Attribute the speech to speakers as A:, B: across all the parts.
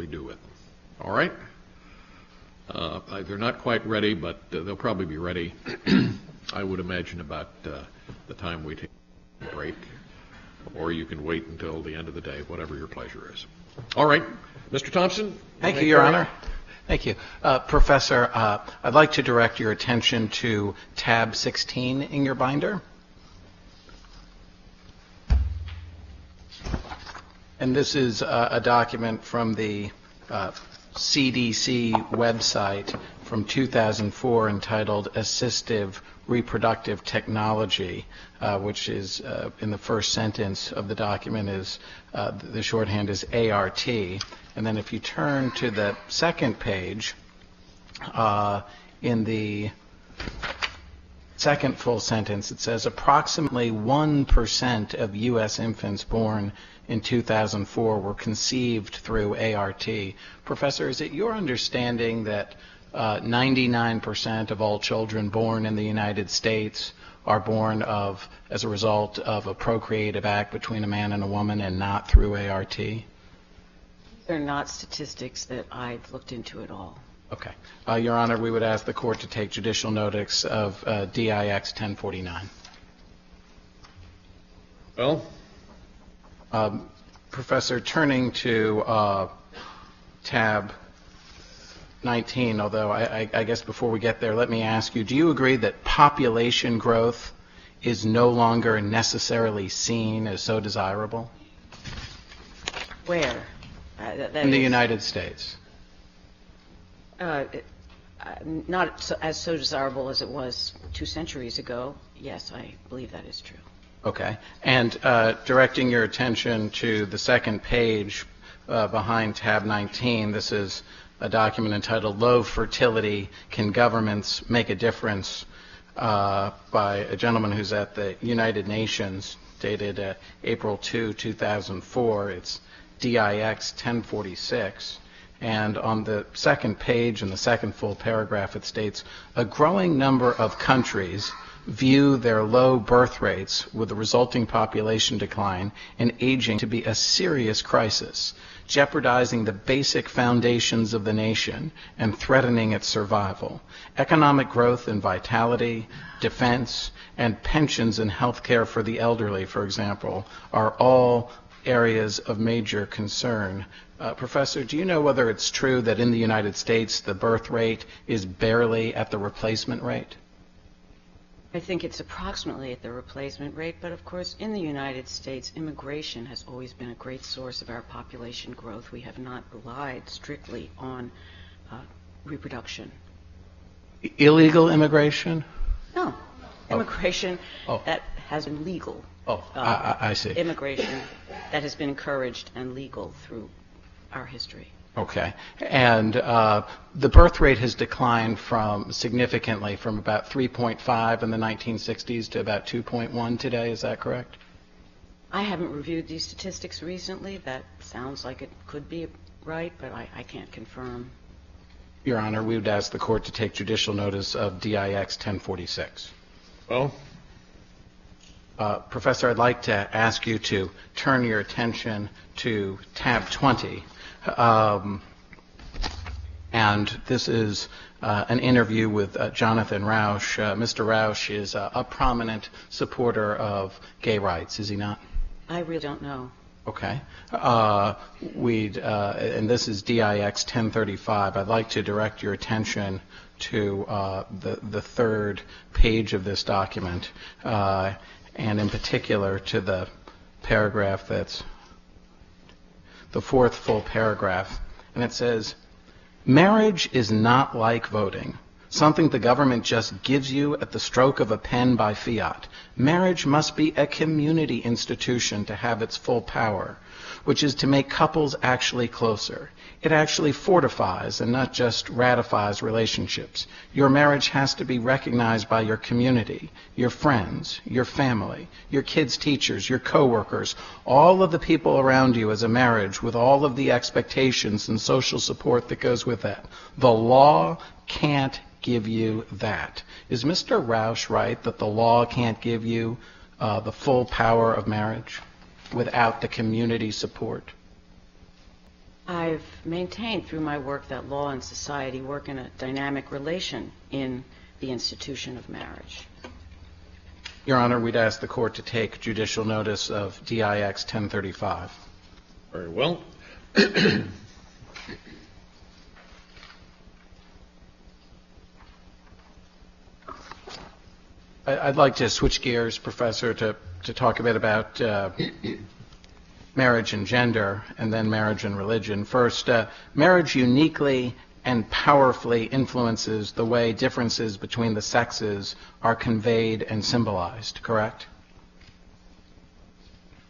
A: we do it. All right? Uh, They're not quite ready, but uh, they'll probably be ready, I would imagine, about uh, the time we take a break. Or you can wait until the end of the day, whatever your pleasure is. All right, Mr. Thompson?
B: Thank you, Your Honor. Thank you. Uh, Professor, uh, I'd like to direct your attention to tab 16 in your binder. And this is uh, a document from the uh, CDC website from 2004 entitled Assistive Reproductive Technology, uh, which is uh, in the first sentence of the document is, uh, the shorthand is ART. And then if you turn to the second page, uh, in the second full sentence, it says approximately 1% of U.S. infants born in 2004 were conceived through ART. Professor, is it your understanding that uh, 99% of all children born in the United States are born of as a result of a procreative act between a man and a woman and not through ART?
C: They're not statistics that I've looked into at all.
B: Okay. Uh, Your Honor, we would ask the court to take judicial notice of uh, DIX 1049.
A: Well,
B: Um, Professor, turning to uh, tab 19, although I, I, I guess before we get there, let me ask you, do you agree that population growth is no longer necessarily seen as so desirable
C: Where? Uh, that- that
B: in the
C: is,
B: United States?
C: Uh, uh, Not as so desirable as it was two centuries ago. Yes, I believe that is true.
B: Okay. And uh, directing your attention to the second page uh, behind tab 19, this is a document entitled Low Fertility Can Governments Make a Difference uh, by a gentleman who's at the United Nations, dated uh, April 2, 2004. It's DIX 1046. And on the second page, in the second full paragraph, it states, a growing number of countries view their low birth rates with the resulting population decline and aging to be a serious crisis, jeopardizing the basic foundations of the nation and threatening its survival. Economic growth and vitality, defense, and pensions and health care for the elderly, for example, are all areas of major concern. Uh, Professor, do you know whether it's true that in the United States the birth rate is barely at the replacement rate?
C: I think it's approximately at the replacement rate, but of course, in the United States, immigration has always been a great source of our population growth. We have not relied strictly on uh, reproduction.
B: Illegal immigration?
C: No, immigration
B: Oh.
C: that has been legal.
B: Oh,
C: Uh,
B: I I see.
C: Immigration that has been encouraged and legal through our history.
B: Okay. And uh, the birth rate has declined from significantly from about 3.5 in the 1960s to about 2.1 today. Is that correct?
C: I haven't reviewed these statistics recently. That sounds like it could be right, but I, I can't confirm.
B: Your Honor, we would ask the court to take judicial notice of DIX 1046.
A: well,
B: Uh, Professor, I'd like to ask you to turn your attention to tab 20. Um, and this is uh, an interview with uh, Jonathan Rauch. Uh, Mr. Rauch is uh, a prominent supporter of gay rights, is he not?
C: I really don't know.
B: Okay. Uh, we'd, uh, and this is DIX 1035. I'd like to direct your attention to uh, the, the third page of this document, uh, and in particular to the paragraph that's the fourth full paragraph. And it says, Marriage is not like voting, something the government just gives you at the stroke of a pen by fiat. Marriage must be a community institution to have its full power, which is to make couples actually closer. It actually fortifies and not just ratifies relationships. Your marriage has to be recognized by your community, your friends, your family, your kids' teachers, your coworkers, all of the people around you as a marriage with all of the expectations and social support that goes with that. The law can't give you that. Is Mr. Rauch right that the law can't give you uh, the full power of marriage without the community support?
C: I've maintained through my work that law and society work in a dynamic relation in the institution of marriage.
B: Your Honor, we'd ask the court to take judicial notice of DIX 1035.
A: Very well.
B: I- I'd like to switch gears, Professor, to, to talk a bit about uh, marriage and gender, and then marriage and religion. First, uh, marriage uniquely and powerfully influences the way differences between the sexes are conveyed and symbolized, correct?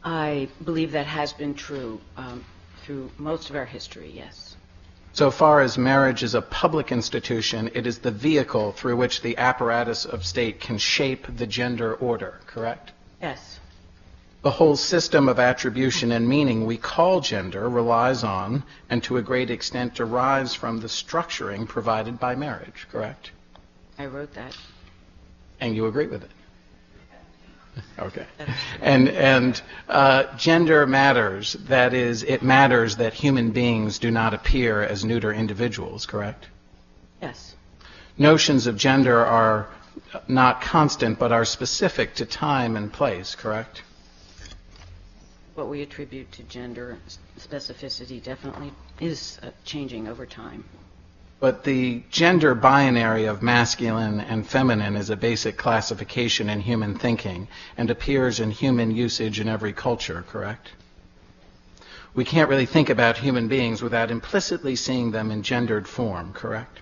C: I believe that has been true um, through most of our history, yes.
B: So far as marriage is a public institution, it is the vehicle through which the apparatus of state can shape the gender order, correct?
C: Yes.
B: The whole system of attribution and meaning we call gender relies on, and to a great extent derives from, the structuring provided by marriage, correct?
C: I wrote that.
B: And you agree with it? Okay. And, and uh, gender matters. That is, it matters that human beings do not appear as neuter individuals, correct?
C: Yes.
B: Notions of gender are not constant, but are specific to time and place, correct?
C: What we attribute to gender specificity definitely is uh, changing over time.
B: But the gender binary of masculine and feminine is a basic classification in human thinking and appears in human usage in every culture, correct? We can't really think about human beings without implicitly seeing them in gendered form, correct?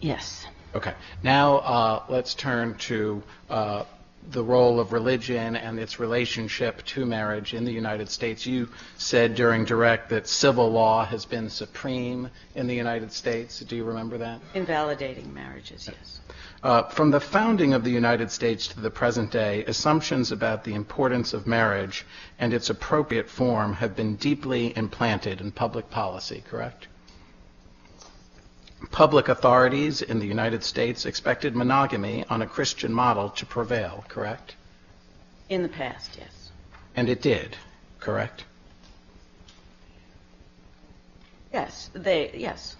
C: Yes.
B: Okay. Now uh, let's turn to uh, the role of religion and its relationship to marriage in the United States. You said during direct that civil law has been supreme in the United States. Do you remember that?
C: Invalidating marriages, yes.
B: Uh, from the founding of the United States to the present day, assumptions about the importance of marriage and its appropriate form have been deeply implanted in public policy, correct? Public authorities in the United States expected monogamy on a Christian model to prevail, correct?
C: In the past, yes.
B: And it did, correct?
C: Yes, they, yes.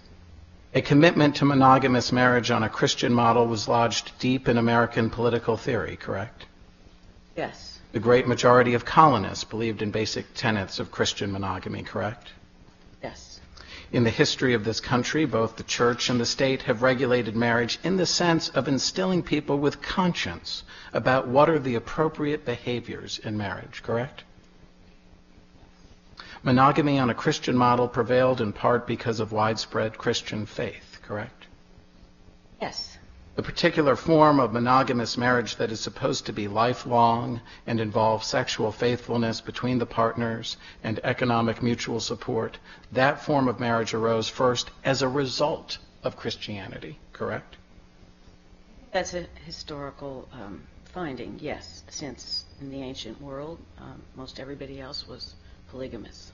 B: A commitment to monogamous marriage on a Christian model was lodged deep in American political theory, correct?
C: Yes.
B: The great majority of colonists believed in basic tenets of Christian monogamy, correct? In the history of this country, both the church and the state have regulated marriage in the sense of instilling people with conscience about what are the appropriate behaviors in marriage, correct? Monogamy on a Christian model prevailed in part because of widespread Christian faith, correct?
C: Yes.
B: The particular form of monogamous marriage that is supposed to be lifelong and involve sexual faithfulness between the partners and economic mutual support, that form of marriage arose first as a result of Christianity, correct?
C: That's a historical um, finding, yes, since in the ancient world, um, most everybody else was polygamous.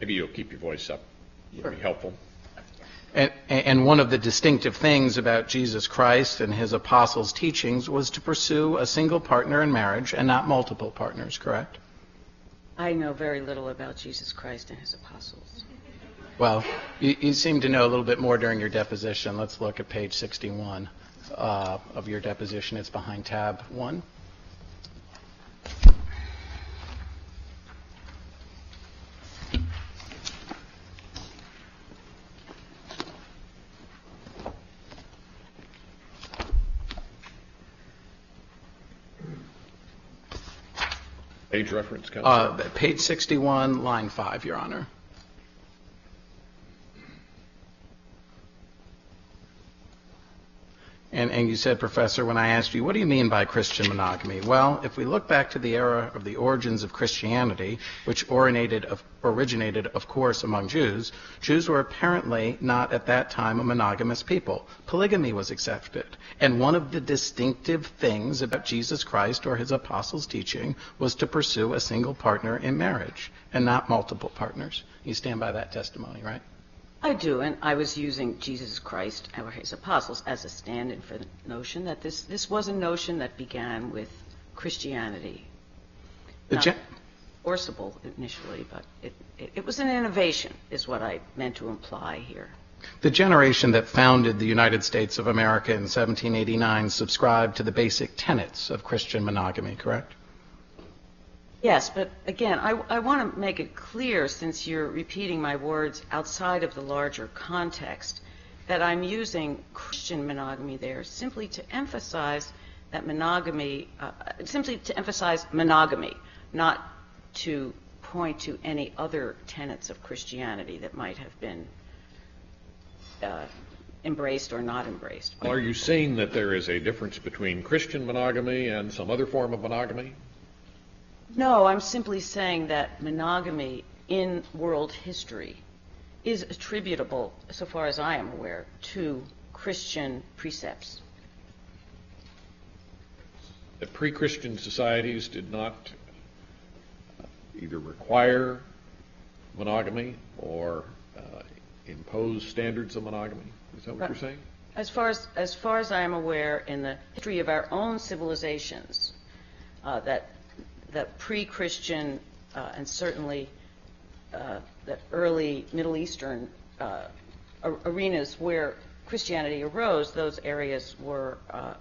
A: Maybe you'll keep your voice up. It'd be helpful.
B: And, and one of the distinctive things about Jesus Christ and his apostles' teachings was to pursue a single partner in marriage and not multiple partners, correct?
C: I know very little about Jesus Christ and his apostles.
B: Well, you, you seem to know a little bit more during your deposition. Let's look at page 61 uh, of your deposition. It's behind tab 1.
A: Page reference, Counselor?
B: Uh, page 61, line 5, Your Honor. And, and you said, Professor, when I asked you, what do you mean by Christian monogamy? Well, if we look back to the era of the origins of Christianity, which originated of, originated, of course, among Jews, Jews were apparently not at that time a monogamous people. Polygamy was accepted. And one of the distinctive things about Jesus Christ or his apostles' teaching was to pursue a single partner in marriage and not multiple partners. You stand by that testimony, right?
C: I do, and I was using Jesus Christ or his apostles as a stand-in for the notion that this, this was a notion that began with Christianity.
B: The
C: No.
B: gen-
C: forcible initially, but it, it, it was an innovation, is what I meant to imply here.
B: The generation that founded the United States of America in 1789 subscribed to the basic tenets of Christian monogamy, correct?
C: Yes, but again, I, want to make it clear, since you're repeating my words outside of the larger context, that I'm using Christian monogamy there simply to emphasize that monogamy, uh, simply to emphasize monogamy, not to point to any other tenets of Christianity that might have been uh, embraced or not embraced.
A: Are you saying that there is a difference between Christian monogamy and some other form of monogamy?
C: No, I'm simply saying that monogamy in world history is attributable, so far as I am aware, to Christian precepts.
A: That pre-Christian societies did not either require monogamy or uh, impose standards of monogamy? Is that what you're saying?
C: As far as, as far as I am aware, in the history of our own civilizations, uh, that, that pre-Christian uh, and certainly uh, that early Middle Eastern uh, a- arenas where Christianity arose, those areas were, uh,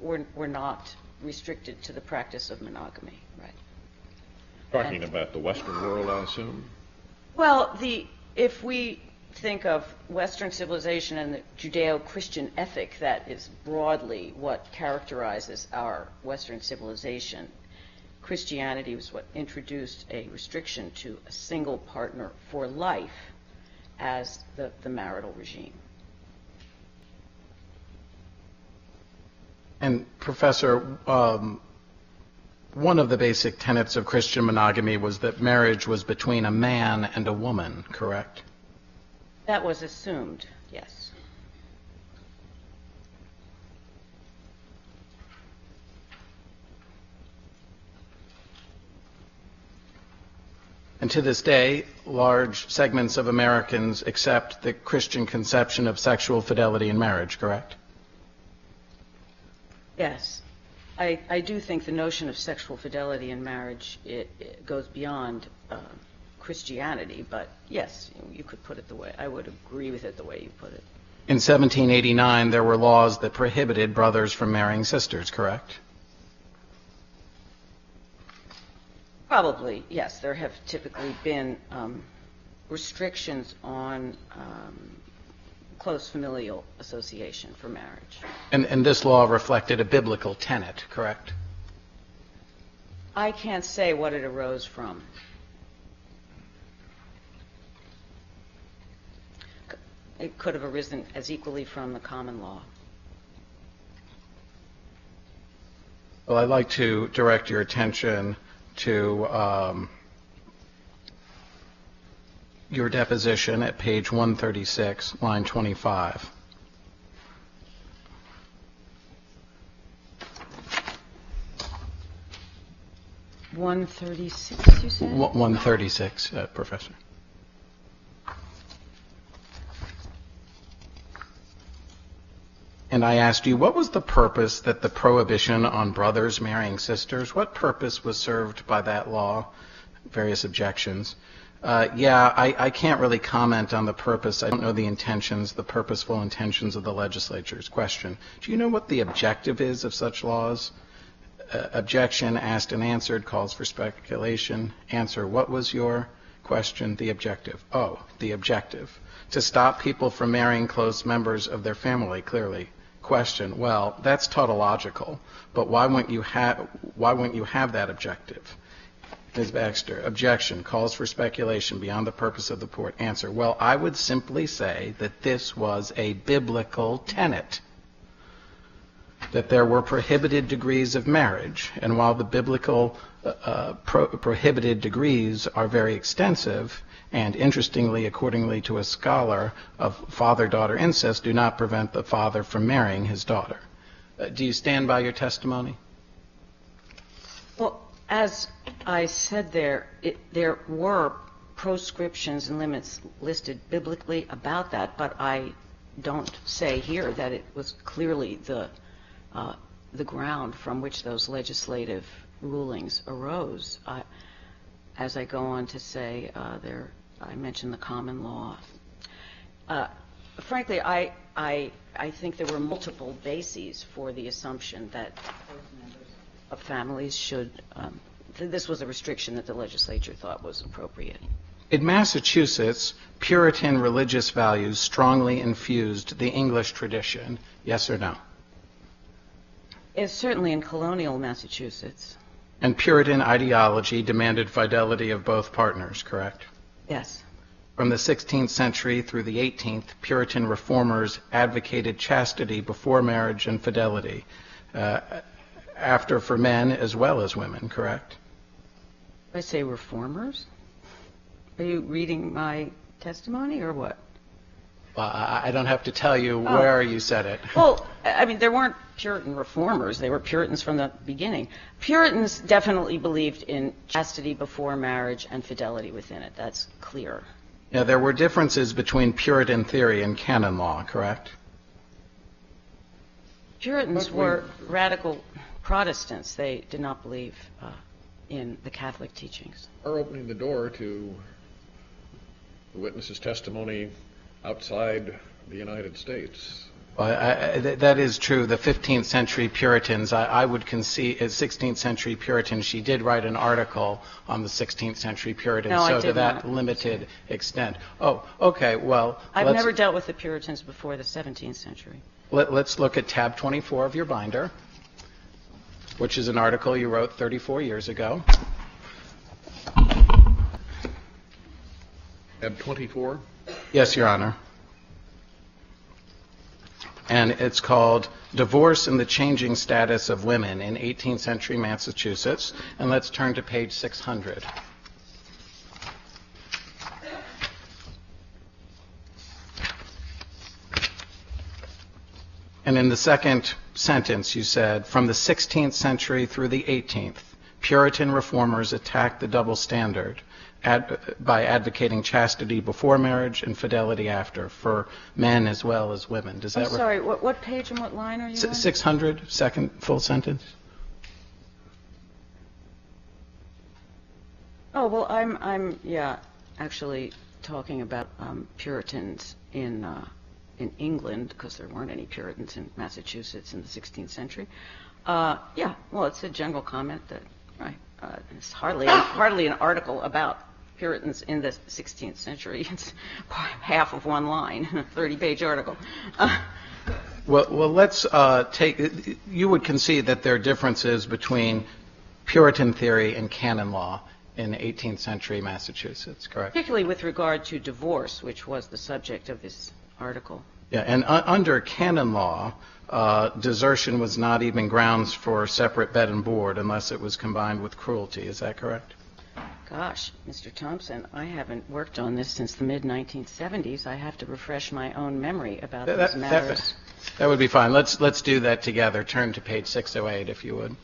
C: were, were not restricted to the practice of monogamy, right?
A: Talking about the Western world, I assume?
C: Well, the, if we think of Western civilization and the Judeo-Christian ethic, that is broadly what characterizes our Western civilization. Christianity was what introduced a restriction to a single partner for life as the, the marital regime.
B: And Professor, um, one of the basic tenets of Christian monogamy was that marriage was between a man and a woman, correct?
C: That was assumed, yes.
B: And to this day, large segments of Americans accept the Christian conception of sexual fidelity in marriage, correct?
C: Yes. I, I do think the notion of sexual fidelity in marriage it, it goes beyond uh, Christianity, but yes, you could put it the way I would agree with it the way you put it.
B: In 1789, there were laws that prohibited brothers from marrying sisters, correct?
C: Probably, yes. There have typically been um, restrictions on um, close familial association for marriage.
B: And, and this law reflected a biblical tenet, correct?
C: I can't say what it arose from. It could have arisen as equally from the common law.
B: Well, I'd like to direct your attention to um, your deposition at page 136, line 25.
C: One thirty-six, you said?
B: 136, uh, Professor. And I asked you, what was the purpose that the prohibition on brothers marrying sisters, what purpose was served by that law? Various objections. Uh, yeah, I, I can't really comment on the purpose. I don't know the intentions, the purposeful intentions of the legislature's question. Do you know what the objective is of such laws? Uh, objection asked and answered calls for speculation. Answer, what was your question? The objective. Oh, the objective. To stop people from marrying close members of their family, clearly. Question, well, that's tautological, but why wouldn't you have, why wouldn't you have that objective? Ms. Baxter, objection, calls for speculation beyond the purpose of the report. Answer, well, I would simply say that this was a biblical tenet that there were prohibited degrees of marriage, and while the biblical uh, uh, pro- prohibited degrees are very extensive, and interestingly, accordingly to a scholar of father-daughter incest, do not prevent the father from marrying his daughter. Uh, do you stand by your testimony?
C: Well, as I said there, it, there were proscriptions and limits listed biblically about that, but I don't say here that it was clearly the, uh, the ground from which those legislative rulings arose. As I go on to say, uh, there, I mentioned the common law. Uh, Frankly, I, I, I think there were multiple bases for the assumption that of families should, um, th- this was a restriction that the legislature thought was appropriate.
B: In Massachusetts, Puritan religious values strongly infused the English tradition. Yes or no?
C: It's certainly in colonial Massachusetts,
B: And Puritan ideology demanded fidelity of both partners, correct?
C: yes.
B: From the 16th century through the 18th, Puritan reformers advocated chastity before marriage and fidelity, uh, after for men as well as women, correct?
C: I say reformers? Are you reading my testimony or what?
B: Well, I I don't have to tell you
C: Oh.
B: where you said it.
C: Well, I mean, there weren't Puritan reformers. They were Puritans from the beginning. Puritans definitely believed in chastity before marriage and fidelity within it. That's clear.
B: Yeah, there were differences between Puritan theory and canon law, correct?
C: Puritans
A: we-
C: were radical Protestants. They did not believe uh, in the Catholic teachings.
A: Are opening the door to the witness's testimony outside the United States.
B: Well, I, I, th- that is true. The 15th century Puritans, I, I would concede, uh, as 16th century Puritans, she did write an article on the 16th century Puritans.
C: No, I
B: so to that
C: not.
B: limited extent. Oh, okay. Well,
C: I've never dealt with the Puritans before the 17th century.
B: let, let's look at tab 24 of your binder, which is an article you wrote 34 years ago.
A: Tab 24?
B: Yes, Your Honor. And it's called Divorce and the Changing Status of Women in 18th Century Massachusetts. And let's turn to page 600. And in the second sentence, you said, from the 16th century through the 18th, Puritan reformers attacked the double standard ad, by advocating chastity before marriage and fidelity after for men as well as women. Does
C: I'm
B: that re-
C: sorry, what, what page and what line are you on?
B: S- 600, second full sentence?
C: Oh, well, I'm, I'm, yeah, actually talking about um, Puritans in, uh, in England, because there weren't any Puritans in Massachusetts in the 16th century. Uh, yeah, well, it's a general comment that, right, uh, it's hardly, hardly an article about Puritans in the 16th century. It's half of one line, in a 30-page article.
B: Well, well let's uh, take, you would concede that there are differences between Puritan theory and canon law in 18th century Massachusetts, correct?
C: particularly with regard to divorce, which was the subject of this article.
B: Yeah, and under canon law, uh, desertion was not even grounds for separate bed and board unless it was combined with cruelty. Is that correct?
C: Gosh, Mr. Thompson, I haven't worked on this since the mid-1970s. I have to refresh my own memory about
B: That-
C: these
B: that-
C: matters.
B: That would be fine. Let's, let's do that together. Turn to page 608 if you would.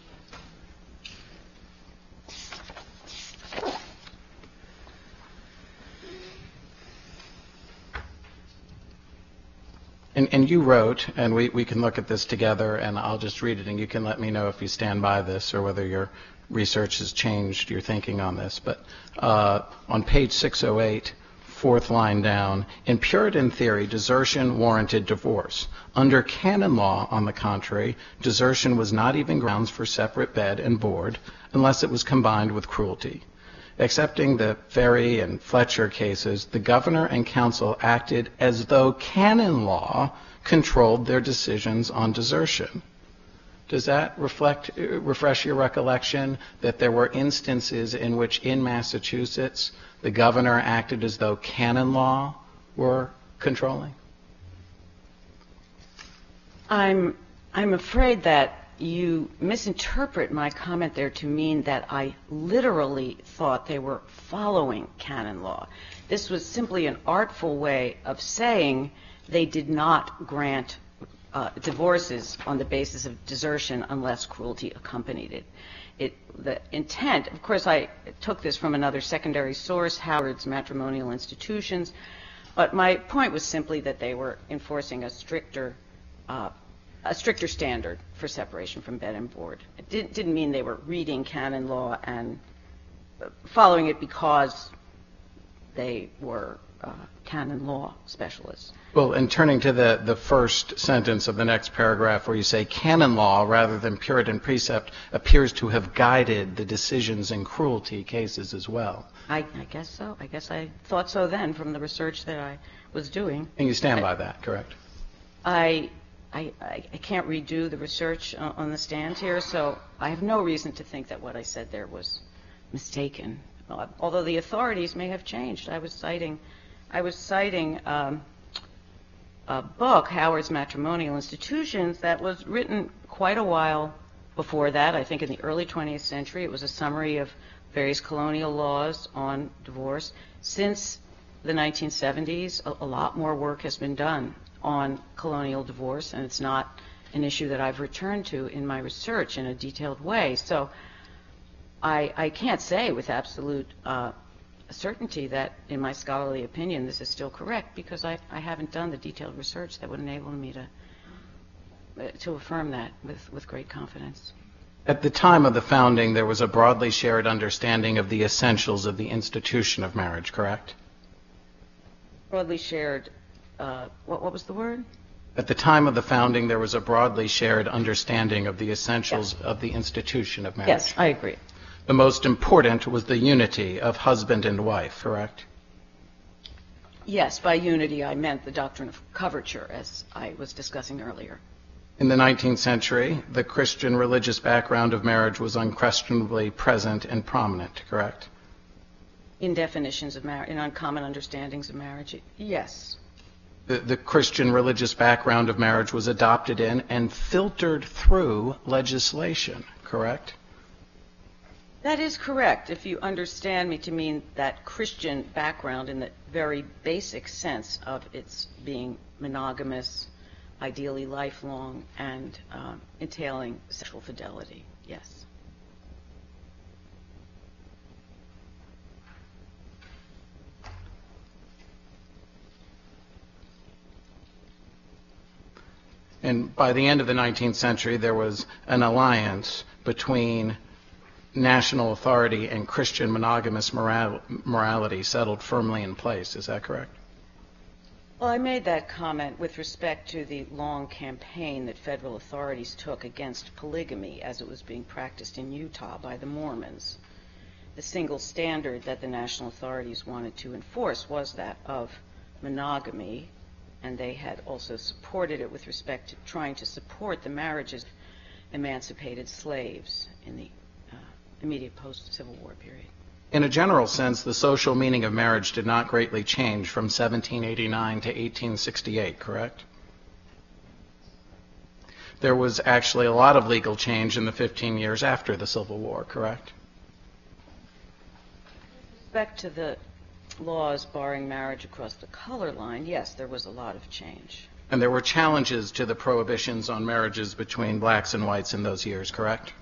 B: And, and you wrote, and we, we can look at this together, and I'll just read it, and you can let me know if you stand by this or whether your research has changed your thinking on this. But uh, on page 608, fourth line down, in Puritan theory, desertion warranted divorce. Under canon law, on the contrary, desertion was not even grounds for separate bed and board unless it was combined with cruelty. Accepting the Ferry and Fletcher cases, the governor and council acted as though canon law controlled their decisions on desertion. Does that reflect, refresh your recollection that there were instances in which in Massachusetts the governor acted as though canon law were controlling?
C: I'm, I'm afraid that you misinterpret my comment there to mean that I literally thought they were following canon law. This was simply an artful way of saying they did not grant uh, divorces on the basis of desertion unless cruelty accompanied it. The intent, of course, I took this from another secondary source, Howard's Matrimonial Institutions, but my point was simply that they were enforcing a stricter, uh, a stricter standard for separation from bed and board. It didn't, didn't mean they were reading canon law and following it because they were uh, canon law specialists.
B: Well, and turning to the, the first sentence of the next paragraph where you say canon law rather than Puritan precept appears to have guided the decisions in cruelty cases as well.
C: I, I guess so. I guess I thought so then from the research that I was doing.
B: And you stand by that, correct?
C: I, I, I I can't redo the research on on the stand here, so I have no reason to think that what I said there was mistaken. Uh, Although the authorities may have changed. I was citing, I was citing um, a book, Howard's Matrimonial Institutions, that was written quite a while before that, I think in the early 20th century. It was a summary of various colonial laws on divorce. Since the 1970s, a, a lot more work has been done on colonial divorce, and it's not an issue that I've returned to in my research in a detailed way. So I, I can't say with absolute uh, certainty that, in my scholarly opinion, this is still correct because I, I haven't done the detailed research that would enable me to uh, to affirm that with, with great confidence.
B: At the time of the founding, there was a broadly shared understanding of the essentials of the institution of marriage, correct?
C: Broadly shared, uh, what, what was the word?
B: At the time of the founding, there was a broadly shared understanding of the essentials of the institution of marriage.
C: Yes, I agree.
B: The most important was the unity of husband and wife, correct?
C: Yes, by unity I meant the doctrine of coverture, as I was discussing earlier.
B: In the 19th century, the Christian religious background of marriage was unquestionably present and prominent, correct?
C: In definitions of marriage, in uncommon understandings of marriage, yes.
B: The, Christian religious background of marriage was adopted in and filtered through legislation, correct?
C: That is correct, if you understand me to mean that Christian background in the very basic sense of its being monogamous, ideally lifelong, and uh, entailing sexual fidelity. Yes.
B: And by the end of the 19th century, there was an alliance between national authority and Christian monogamous moral- morality settled firmly in place. Is that correct?
C: Well, I made that comment with respect to the long campaign that federal authorities took against polygamy as it was being practiced in Utah by the Mormons. The single standard that the national authorities wanted to enforce was that of monogamy, and they had also supported it with respect to trying to support the marriages of emancipated slaves in the uh, immediate post-Civil War period.
B: In a general sense, the social meaning of marriage did not greatly change from 1789 to 1868, correct? There was actually a lot of legal change in the 15 years after the Civil War, correct?
C: With respect to the laws barring marriage across the color line, yes, there was a lot of change.
B: And there were challenges to the prohibitions on marriages between blacks and whites in those years, correct?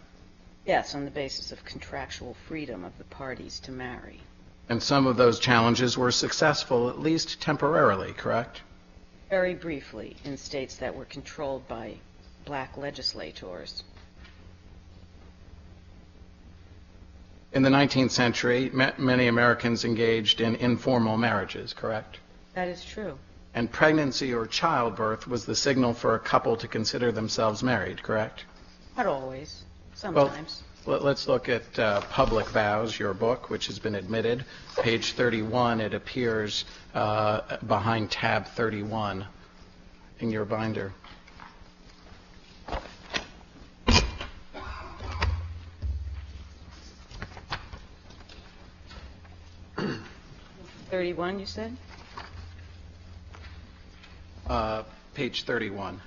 C: Yes, on the basis of contractual freedom of the parties to marry.
B: And some of those challenges were successful, at least temporarily, correct?
C: Very briefly, in states that were controlled by black legislators.
B: In the 19th century, ma- many Americans engaged in informal marriages, correct?
C: That is true.
B: And pregnancy or childbirth was the signal for a couple to consider themselves married, correct?
C: Not always, sometimes.
B: let- let's look at uh, Public Vows, your book, which has been admitted. Page 31, it appears uh, behind tab 31 in your binder.
C: 31, you said?
B: Uh, Page 31,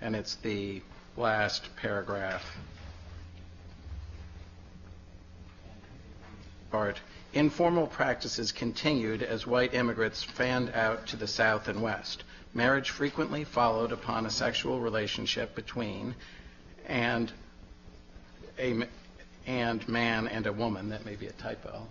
B: and it's the last paragraph. Part, informal practices continued as white immigrants fanned out to the south and west. Marriage frequently followed upon a sexual relationship between and a and man and a woman. That may be a typo.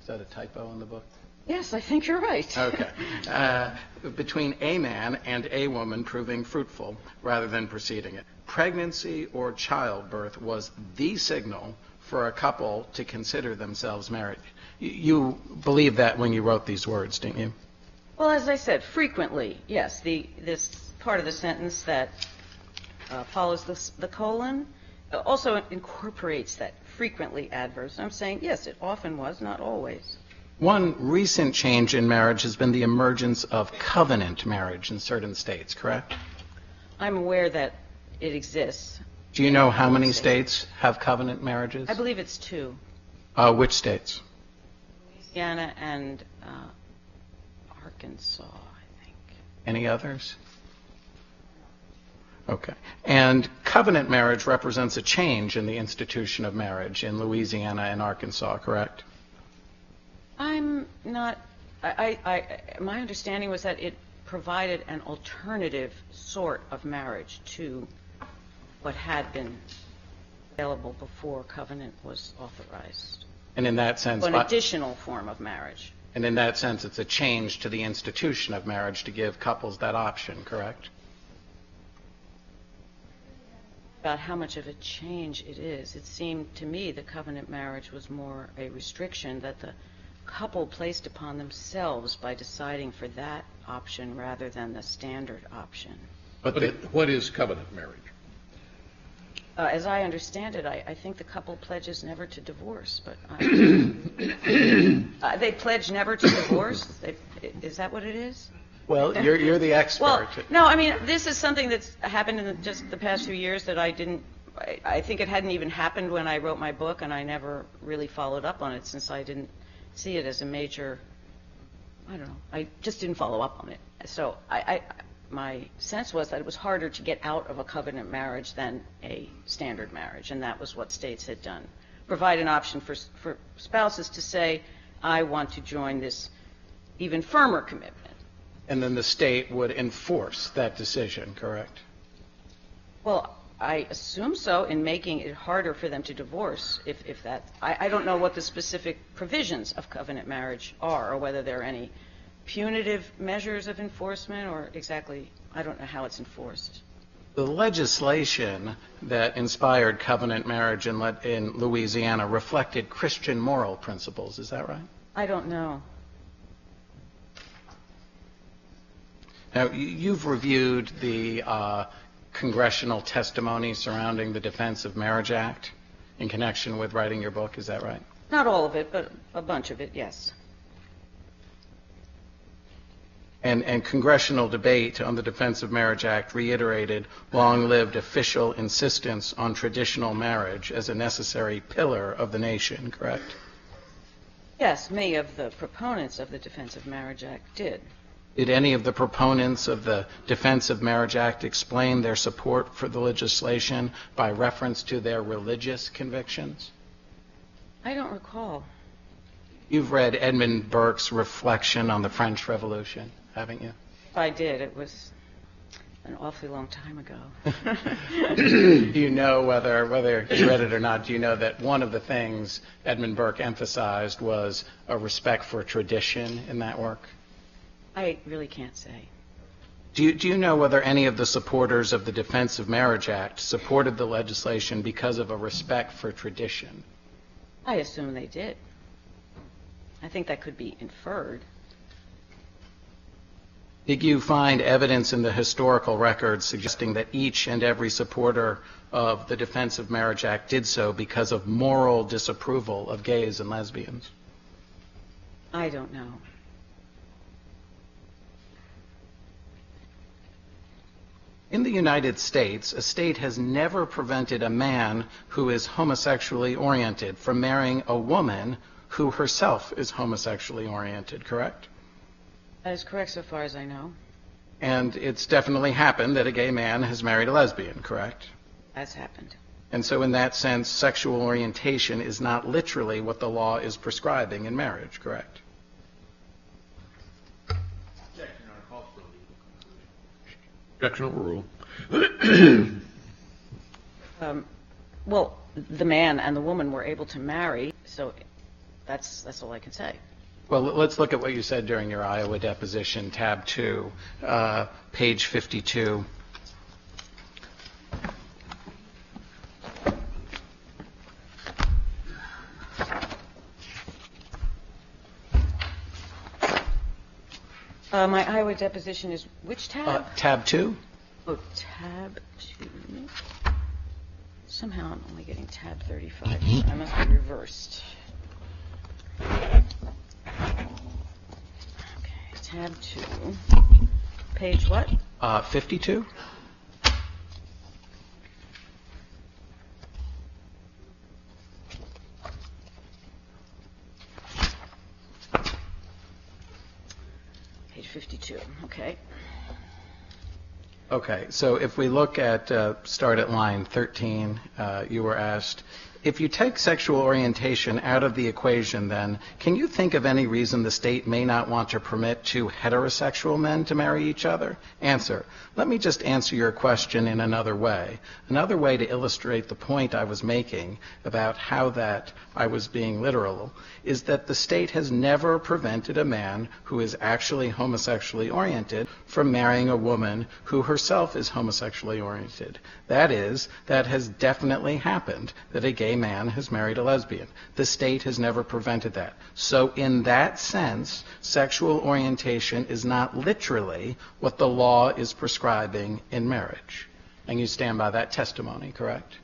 B: Is that a typo in the book?
C: Yes, I think you're right.
B: Okay. Uh, between a man and a woman proving fruitful rather than preceding it. Pregnancy or childbirth was the signal for a couple to consider themselves married. You believed that when you wrote these words, didn't you?
C: Well, as I said, frequently, yes, the, this part of the sentence that uh, follows this, the colon uh, also incorporates that frequently adverse. I'm saying, yes, it often was, not always.
B: One recent change in marriage has been the emergence of covenant marriage in certain states, correct?
C: I'm aware that it exists.
B: Do you know how many states have covenant marriages?
C: I believe it's two,
B: Uh, which states?
C: Louisiana and uh, Arkansas, I think.
B: Any others? Okay. And covenant marriage represents a change in the institution of marriage in Louisiana and Arkansas, correct?
C: I'm not, I, I, I- my understanding was that it provided an alternative sort of marriage to what had been available before covenant was authorized.
B: And in that sense,
C: An additional form of marriage.
B: and in that sense, it's a change to the institution of marriage to give couples that option, correct?
C: About how much of a change it is. It seemed to me the covenant marriage was more a restriction that the couple placed upon themselves by deciding for that option rather than the standard option.
B: But
A: What
B: the,
A: what is covenant marriage?
C: Uh, as I understand it, I, I think the couple pledges never to divorce, but I, uh, they pledge never to divorce. They, is that what it is?
B: well, you're, you're the expert.
C: Well, no, I mean this is something that's happened in the, just the past few years that I didn't. I, I think it hadn't even happened when I wrote my book, and I never really followed up on it since I didn't see it as a major. I don't know. I just didn't follow up on it. So I, I my sense was that it was harder to get out of a covenant marriage than a standard marriage, and that was what states had done. Provide an option for for spouses to say, I want to join this even firmer commitment.
B: And then the state would enforce that decision, correct?
C: Well, I assume so in making it harder for them to divorce, if, if that, I, I don't know what the specific provisions of covenant marriage are, or whether there are any punitive measures of enforcement, or exactly, I don't know how it's enforced.
B: The legislation that inspired covenant marriage in, in Louisiana reflected Christian moral principles, is that right?
C: I don't know.
B: Now, you- you've reviewed the uh, congressional testimony surrounding the Defense of Marriage Act in connection with writing your book, is that right?
C: Not all of it, but a bunch of it, yes.
B: And, and congressional debate on the Defense of Marriage Act reiterated long-lived official insistence on traditional marriage as a necessary pillar of the nation, correct?
C: Yes, many of the proponents of the Defense of Marriage Act did.
B: Did any of the proponents of the Defense of Marriage Act explain their support for the legislation by reference to their religious convictions?
C: I don't recall.
B: You've read Edmund Burke's reflection on the French Revolution, haven't you?
C: I did, it was an awfully long time ago.
B: Do you know whether, whether you read it or not, do you know that one of the things Edmund Burke emphasized was a respect for tradition in that work?
C: I really can't say.
B: Do you, do you know whether any of the supporters of the Defense of Marriage Act supported the legislation because of a respect for tradition?
C: I assume they did. I think that could be inferred.
B: Did you find evidence in the historical records suggesting that each and every supporter of the Defense of Marriage Act did so because of moral disapproval of gays and lesbians?
C: I don't know.
B: In the United States, a state has never prevented a man who is homosexually oriented from marrying a woman who herself is homosexually oriented, correct?
C: That is correct so far as I know.
B: And it's definitely happened that a gay man has married a lesbian, correct?
C: That's happened.
B: And so, in that sense, sexual orientation is not literally what the law is prescribing in marriage, correct?
A: Objection overruled.
C: Um, well, the man and the woman were able to marry, so that's that's all I can say.
B: Well, let's look at what you said during your Iowa deposition, tab 2, uh, page 52.
C: Uh, My Iowa deposition is which
B: Uh,
C: tab?
B: Tab 2?
C: Oh, tab two. Somehow I'm only getting tab 35. I must be reversed. Okay, tab two. Page what?
B: Uh, 52?
C: 52, okay.
B: Okay, so if we look at, uh, start at line 13, uh, you were asked, if you take sexual orientation out of the equation, then, can you think of any reason the state may not want to permit two heterosexual men to marry each other? Answer, let me just answer your question in another way. Another way to illustrate the point I was making about how that I was being literal is that the state has never prevented a man who is actually homosexually oriented from marrying a woman who herself is homosexually oriented. That is, that has definitely happened, that a gay man has married a lesbian. The state has never prevented that. So in that sense, sexual orientation is not literally what the law is prescribing in marriage. And you stand by that testimony, correct?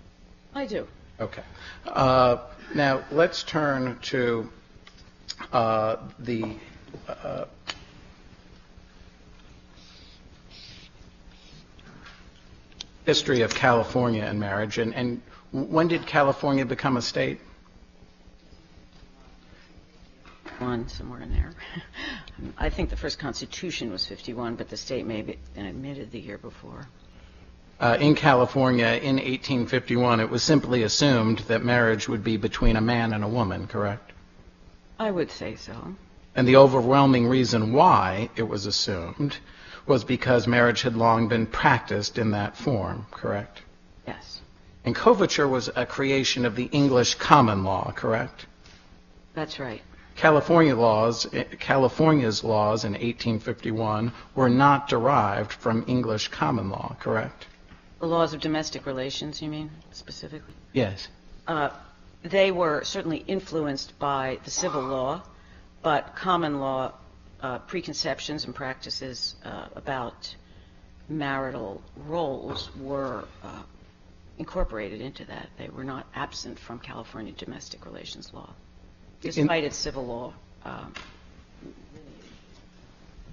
C: I do.
B: Okay. Uh, Now, let's turn to uh, the uh, history of California and marriage. And- And when did California become a state?
C: One, somewhere in there. I think the first constitution was 51, but the state may have been admitted the year before.
B: Uh, In California, in 1851, it was simply assumed that marriage would be between a man and a woman, correct?
C: I would say so.
B: And the overwhelming reason why it was assumed was because marriage had long been practiced in that form, correct?
C: Yes,
B: And coverture was a creation of the English common law, correct?
C: that's right.
B: California laws, California's laws in 1851 were not derived from English common law, correct?
C: The laws of domestic relations, you mean, specifically?
B: Yes.
C: Uh, They were certainly influenced by the civil law, but common law uh, preconceptions and practices uh, about marital roles were uh, incorporated into that. They were not absent from California domestic relations law, despite its civil law. um,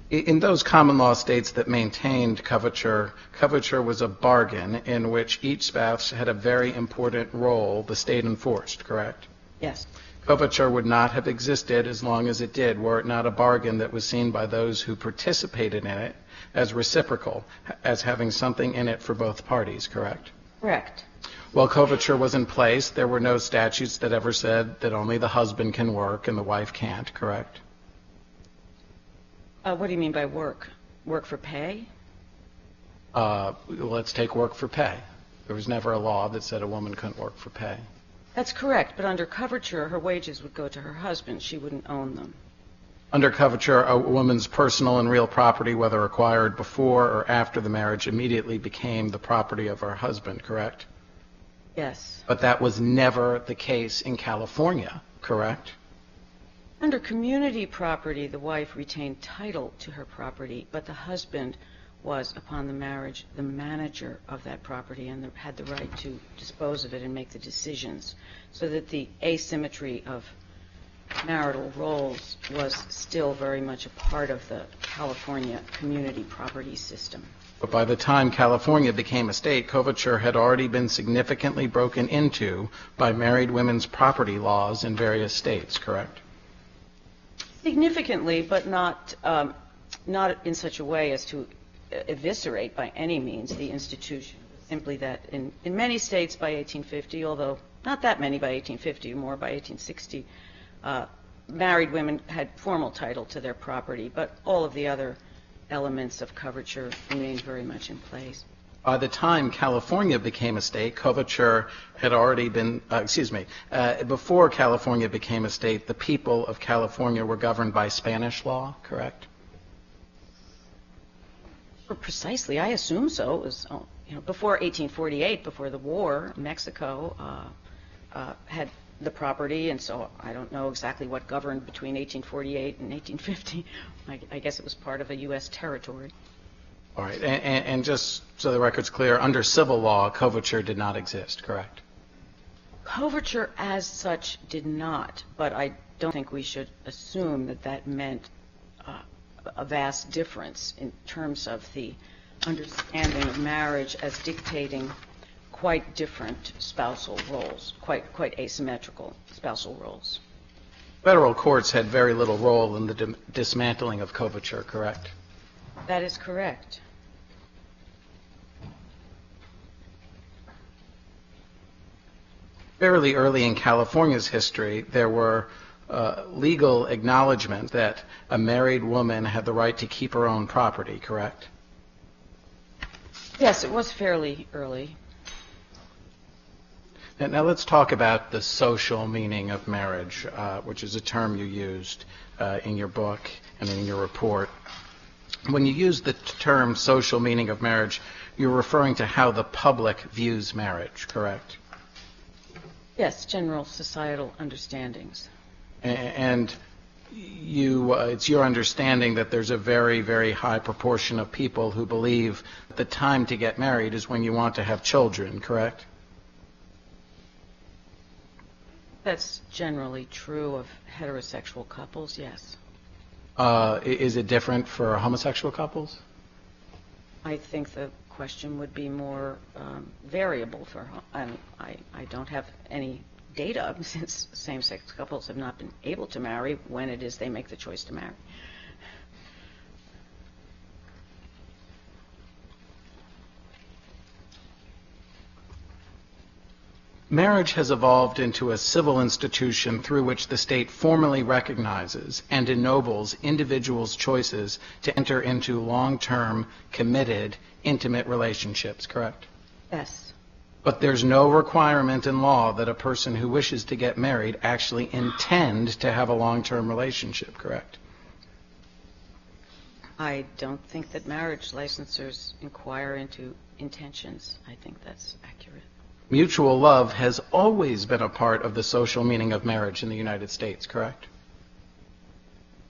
B: In those common law states that maintained coverture, coverture was a bargain in which each spouse had a very important role the state enforced, correct?
C: Yes,
B: Coverture would not have existed as long as it did were it not a bargain that was seen by those who participated in it as reciprocal, as having something in it for both parties, correct?
C: Correct.
B: While coverture was in place, there were no statutes that ever said that only the husband can work and the wife can't, correct?
C: Uh, What do you mean by work? Work for pay?
B: Uh, let's take work for pay. There was never a law that said a woman couldn't work for pay.
C: That's correct, but under coverture, her wages would go to her husband. She wouldn't own them.
B: Under coverture, a woman's personal and real property, whether acquired before or after the marriage, immediately became the property of her husband, correct?
C: Yes.
B: But that was never the case in California, correct?
C: Under community property, the wife retained title to her property, but the husband was, upon the marriage, the manager of that property and had the right to dispose of it and make the decisions, so that the asymmetry of marital roles was still very much a part of the California community property system.
B: But by the time California became a state, coverture had already been significantly broken into by married women's property laws in various states, correct?
C: Significantly, but not, um, not in such a way as to eviscerate by any means the institution. Simply that in, in many states by 1850, although not that many by 1850, more by 1860, uh, married women had formal title to their property, but all of the other elements of coverture remained very much in place.
B: By the time California became a state, coverture had already been, uh, excuse me, uh, before California became a state, the people of California were governed by Spanish law, correct?
C: Precisely, I assume so. It was, oh, you know, before 1848, before the war, Mexico uh, uh, had the property, and so I don't know exactly what governed between 1848 and 1850. I I guess it was part of a U.S. territory.
B: All right, and, and and just so the record's clear, under civil law, coverture did not exist, correct?
C: Coverture as such did not, but I don't think we should assume that that meant uh, a vast difference in terms of the understanding of marriage as dictating quite different spousal roles, quite, quite asymmetrical spousal roles.
B: Federal courts had very little role in the dismantling of coverture, correct?
C: That is correct.
B: Fairly early in California's history, there were uh, legal acknowledgement that a married woman had the right to keep her own property, correct?
C: Yes, it was fairly early.
B: Now, now let's talk about the social meaning of marriage, uh, which is a term you used uh, in your book and in your report. When you use the term social meaning of marriage, you're referring to how the public views marriage, correct?
C: Yes, general societal understandings.
B: And you, uh, it's your understanding that there's a very, very high proportion of people who believe the time to get married is when you want to have children, correct?
C: That's generally true of heterosexual couples, yes.
B: Uh, i- Is it different for homosexual couples?
C: I think the question would be more um, variable for, ho- and I, I don't have any data since same-sex couples have not been able to marry when it is they make the choice to marry.
B: Marriage has evolved into a civil institution through which the state formally recognizes and ennobles individuals' choices to enter into long-term, committed, intimate relationships, correct?
C: Yes,
B: But there's no requirement in law that a person who wishes to get married actually intend to have a long-term relationship, correct?
C: I don't think that marriage licensors inquire into intentions. I think that's accurate.
B: Mutual love has always been a part of the social meaning of marriage in the United States, correct?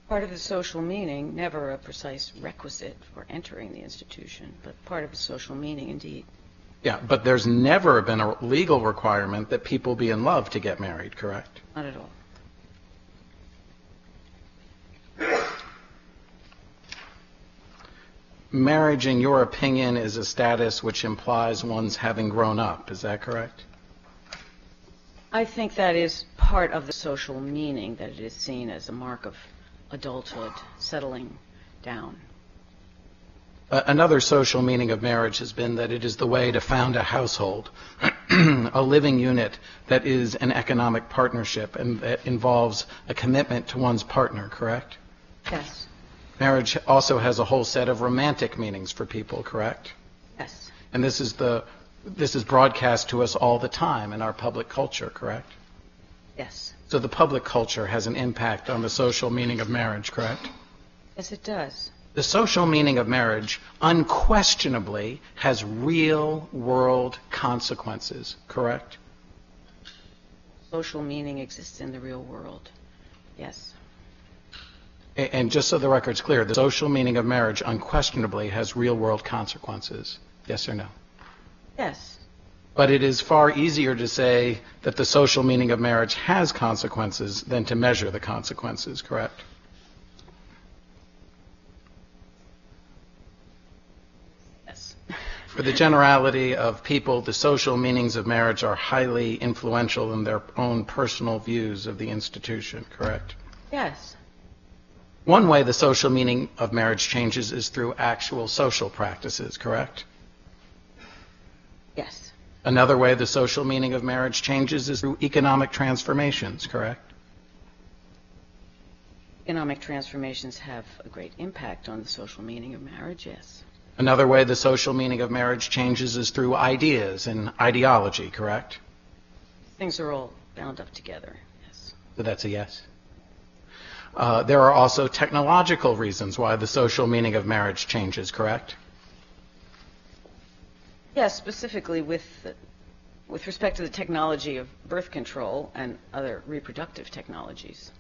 C: Part of the social meaning, never a precise requisite for entering the institution, but part of the social meaning indeed.
B: Yeah, but there's never been a legal requirement that people be in love to get married, correct?
C: Not at all.
B: Marriage, in your opinion, is a status which implies one's having grown up. Is that correct?
C: I think that is part of the social meaning, that it is seen as a mark of adulthood, settling down.
B: Uh, Another social meaning of marriage has been that it is the way to found a household, a living unit that is an economic partnership and that involves a commitment to one's partner, correct?
C: Yes,
B: Marriage also has a whole set of romantic meanings for people, correct?
C: yes,
B: And this is the this is broadcast to us all the time in our public culture, correct?
C: yes.
B: So the public culture has an impact on the social meaning of marriage, correct?
C: Yes, it does.
B: The social meaning of marriage unquestionably has real world consequences, correct?
C: Social meaning exists in the real world. Yes,
B: And just so the record's clear, the social meaning of marriage unquestionably has real world consequences. Yes or no?
C: yes.
B: But it is far easier to say that the social meaning of marriage has consequences than to measure the consequences, correct?
C: Yes.
B: For the generality of people, the social meanings of marriage are highly influential in their own personal views of the institution, correct?
C: Yes.
B: One way the social meaning of marriage changes is through actual social practices, correct?
C: Yes.
B: Another way the social meaning of marriage changes is through economic transformations, correct?
C: Economic transformations have a great impact on the social meaning of marriage, yes.
B: Another way the social meaning of marriage changes is through ideas and ideology, correct?
C: Things are all bound up together, yes.
B: So that's a yes. Uh, there are also technological reasons why the social meaning of marriage changes, correct?
C: Yes, specifically with with respect to the technology of birth control and other reproductive technologies.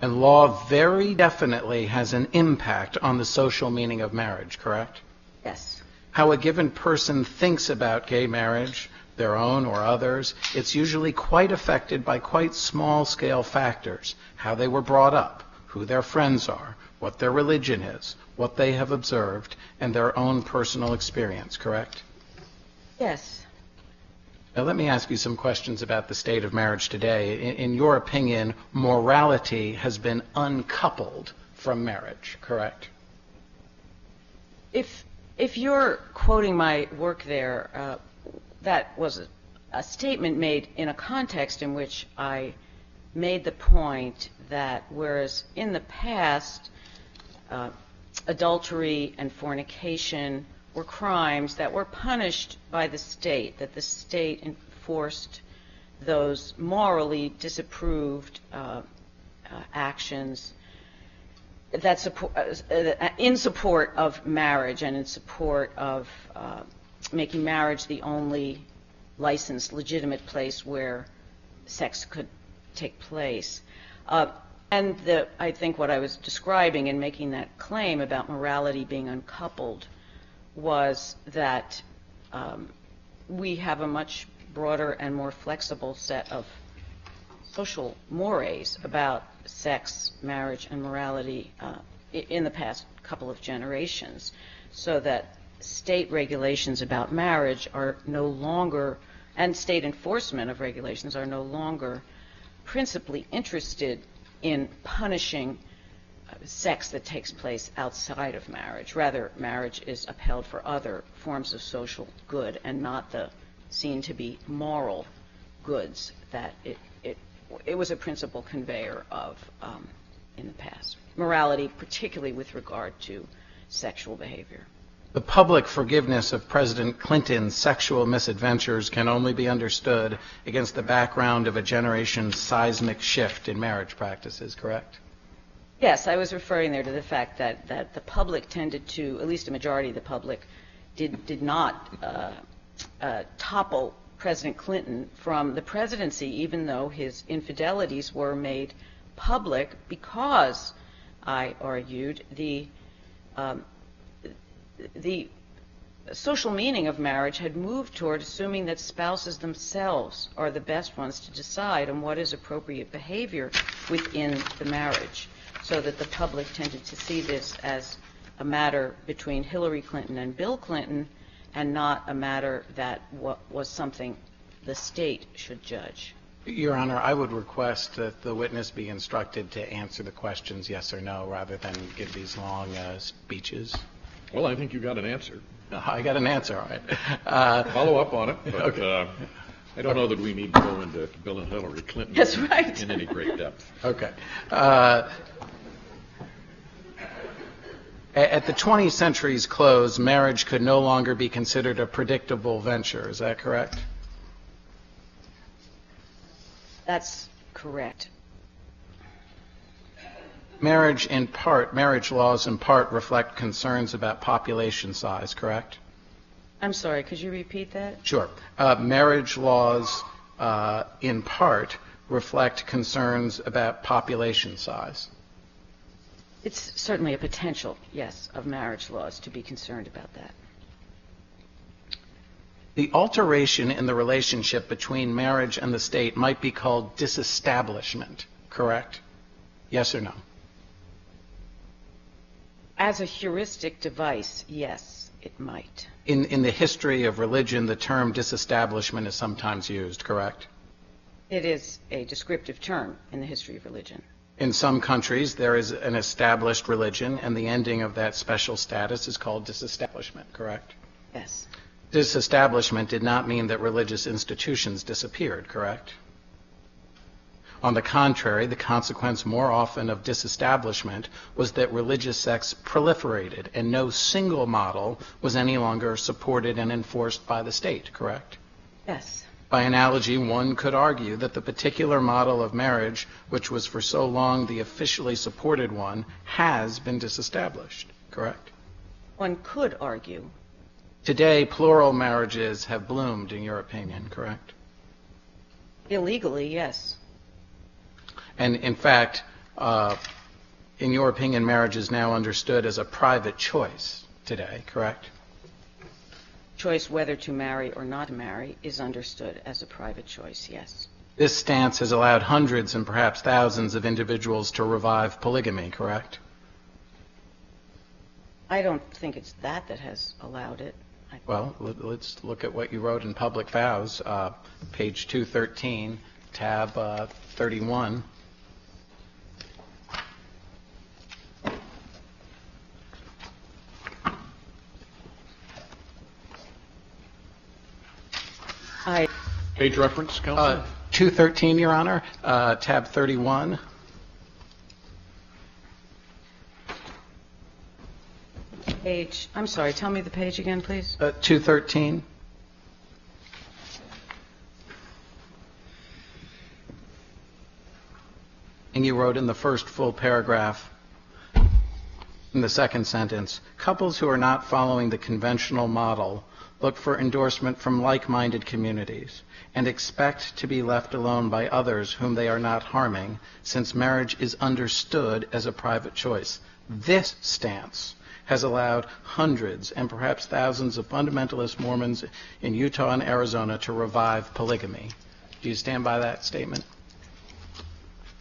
B: And law very definitely has an impact on the social meaning of marriage, correct?
C: Yes.
B: How a given person thinks about gay marriage, their own or others, it's usually quite affected by quite small scale factors. How they were brought up, who their friends are, what their religion is, what they have observed, and their own personal experience, correct?
C: Yes.
B: Now, let me ask you some questions about the state of marriage today. In, in your opinion, morality has been uncoupled from marriage, correct?
C: If, if you're quoting my work there, uh, that was a, a statement made in a context in which I made the point that whereas in the past, uh, adultery and fornication were crimes that were punished by the state, that the state enforced those morally disapproved uh, uh, actions that support, uh, in support of marriage and in support of uh, making marriage the only licensed, legitimate place where sex could take place. Uh, and the, I think what I was describing in making that claim about morality being uncoupled was that um, we have a much broader and more flexible set of social mores about sex, marriage, and morality uh, in the past couple of generations, so that state regulations about marriage are no longer, and state enforcement of regulations are no longer principally interested in punishing sex that takes place outside of marriage. Rather, marriage is upheld for other forms of social good and not the seen to be moral goods that it, it, it was a principal conveyor of um, in the past. Morality, particularly with regard to sexual behavior.
B: The public forgiveness of President Clinton's sexual misadventures can only be understood against the background of a generation's seismic shift in marriage practices, correct?
C: Yes, I was referring there to the fact that, that the public tended to, at least a majority of the public, did, did not uh, uh, topple President Clinton from the presidency, even though his infidelities were made public because, I argued, the um, the social meaning of marriage had moved toward assuming that spouses themselves are the best ones to decide on what is appropriate behavior within the marriage, so that the public tended to see this as a matter between Hillary Clinton and Bill Clinton and not a matter that was something the state should judge.
B: Your Honor, I would request that the witness be instructed to answer the questions yes or no rather than give these long uh, speeches.
A: Well, I think you got an answer.
B: I got an answer, all right. Uh,
A: Follow up on it, but
B: Okay.
A: uh, I don't know that we need to go into Bill and Hillary Clinton
C: That's right.
A: in any great depth.
B: Okay. Uh, a- At the 20th century's close, marriage could no longer be considered a predictable venture. Is that correct?
C: That's correct.
B: Marriage in part, marriage laws in part reflect concerns about population size, correct?
C: I'm sorry, could you repeat that?
B: Sure. Uh, marriage laws uh, in part reflect concerns about population size.
C: It's certainly a potential, yes, of marriage laws to be concerned about that.
B: The alteration in the relationship between marriage and the state might be called disestablishment, correct? Yes or no?
C: As a heuristic device, yes, it might.
B: In, in the history of religion, the term disestablishment is sometimes used, correct?
C: It is a descriptive term in the history of religion.
B: In some countries, there is an established religion, and the ending of that special status is called disestablishment, correct?
C: Yes.
B: Disestablishment did not mean that religious institutions disappeared, correct? On the contrary, the consequence more often of disestablishment was that religious sects proliferated, and no single model was any longer supported and enforced by the state, correct?
C: Yes.
B: By analogy, one could argue that the particular model of marriage, which was for so long the officially supported one, has been disestablished, correct?
C: One could argue.
B: Today, plural marriages have bloomed, in your opinion, correct?
C: Illegally, yes.
B: And in fact, uh, in your opinion, marriage is now understood as a private choice today, correct?
C: Choice whether to marry or not to marry is understood as a private choice, yes.
B: This stance has allowed hundreds and perhaps thousands of individuals to revive polygamy, correct?
C: I don't think it's that that has allowed it. I-
B: Well, let- let's look at what you wrote in Public Vows, uh, page 213, tab uh, 31.
C: I,
A: Page reference, Counsel?
B: Uh, 213, Your Honor, uh, tab 31.
C: page, I'm sorry, tell me the page again, please.
B: Uh, 213. And you wrote in the first full paragraph, in the second sentence, couples who are not following the conventional model look for endorsement from like-minded communities and expect to be left alone by others whom they are not harming, since marriage is understood as a private choice. This stance has allowed hundreds and perhaps thousands of fundamentalist Mormons in Utah and Arizona to revive polygamy. Do you stand by that statement?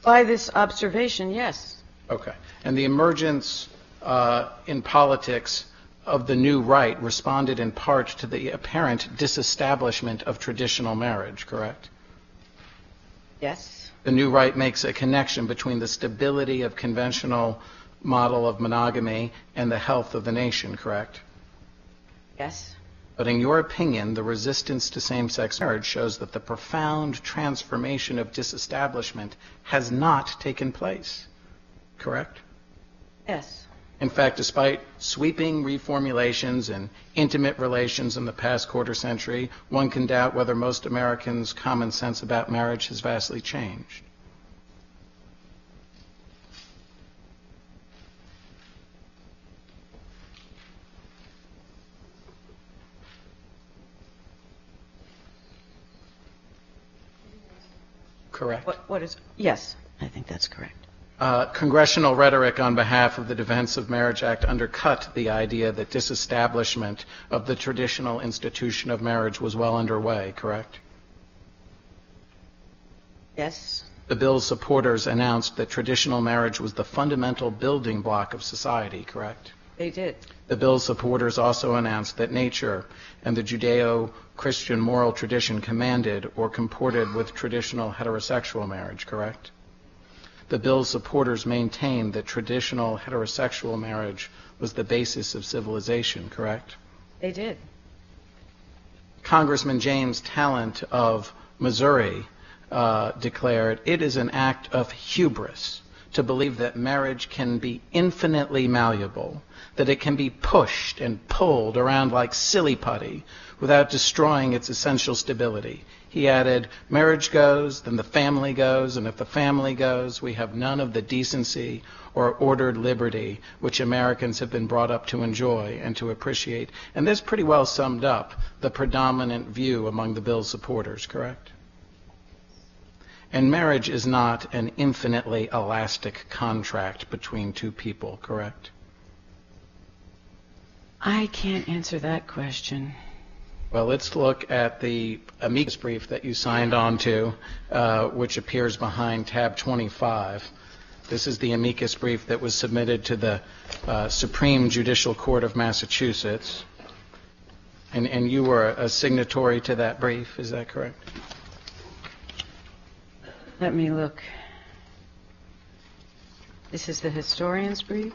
C: By this observation, yes.
B: Okay. And the emergence uh, in politics of the new right responded in part to the apparent disestablishment of traditional marriage, correct?
C: Yes.
B: The new right makes a connection between the stability of conventional model of monogamy and the health of the nation, correct?
C: Yes.
B: But in your opinion, the resistance to same-sex marriage shows that the profound transformation of disestablishment has not taken place, correct?
C: Yes.
B: In fact, despite sweeping reformulations and intimate relations in the past quarter century, one can doubt whether most Americans' common sense about marriage has vastly changed. Correct.
C: What, what is, yes, I think that's correct.
B: Uh, congressional rhetoric on behalf of the Defense of Marriage Act undercut the idea that disestablishment of the traditional institution of marriage was well underway, correct?
C: Yes.
B: The bill's supporters announced that traditional marriage was the fundamental building block of society, correct?
C: They did.
B: The bill's supporters also announced that nature and the Judeo-Christian moral tradition commanded or comported with traditional heterosexual marriage, correct? The bill's supporters maintained that traditional heterosexual marriage was the basis of civilization, correct?
C: They did.
B: Congressman James Talent of Missouri uh, declared, it is an act of hubris to believe that marriage can be infinitely malleable, that it can be pushed and pulled around like silly putty without destroying its essential stability. He added, marriage goes, then the family goes, and if the family goes, we have none of the decency or ordered liberty which Americans have been brought up to enjoy and to appreciate. And this pretty well summed up the predominant view among the bill's supporters, correct? And marriage is not an infinitely elastic contract between two people, correct?
C: I can't answer that question.
B: Well, let's look at the amicus brief that you signed on to, uh, which appears behind tab 25. This is the amicus brief that was submitted to the uh, Supreme Judicial Court of Massachusetts. And, and you were a signatory to that brief, is that correct?
C: Let me look. This is the historian's brief?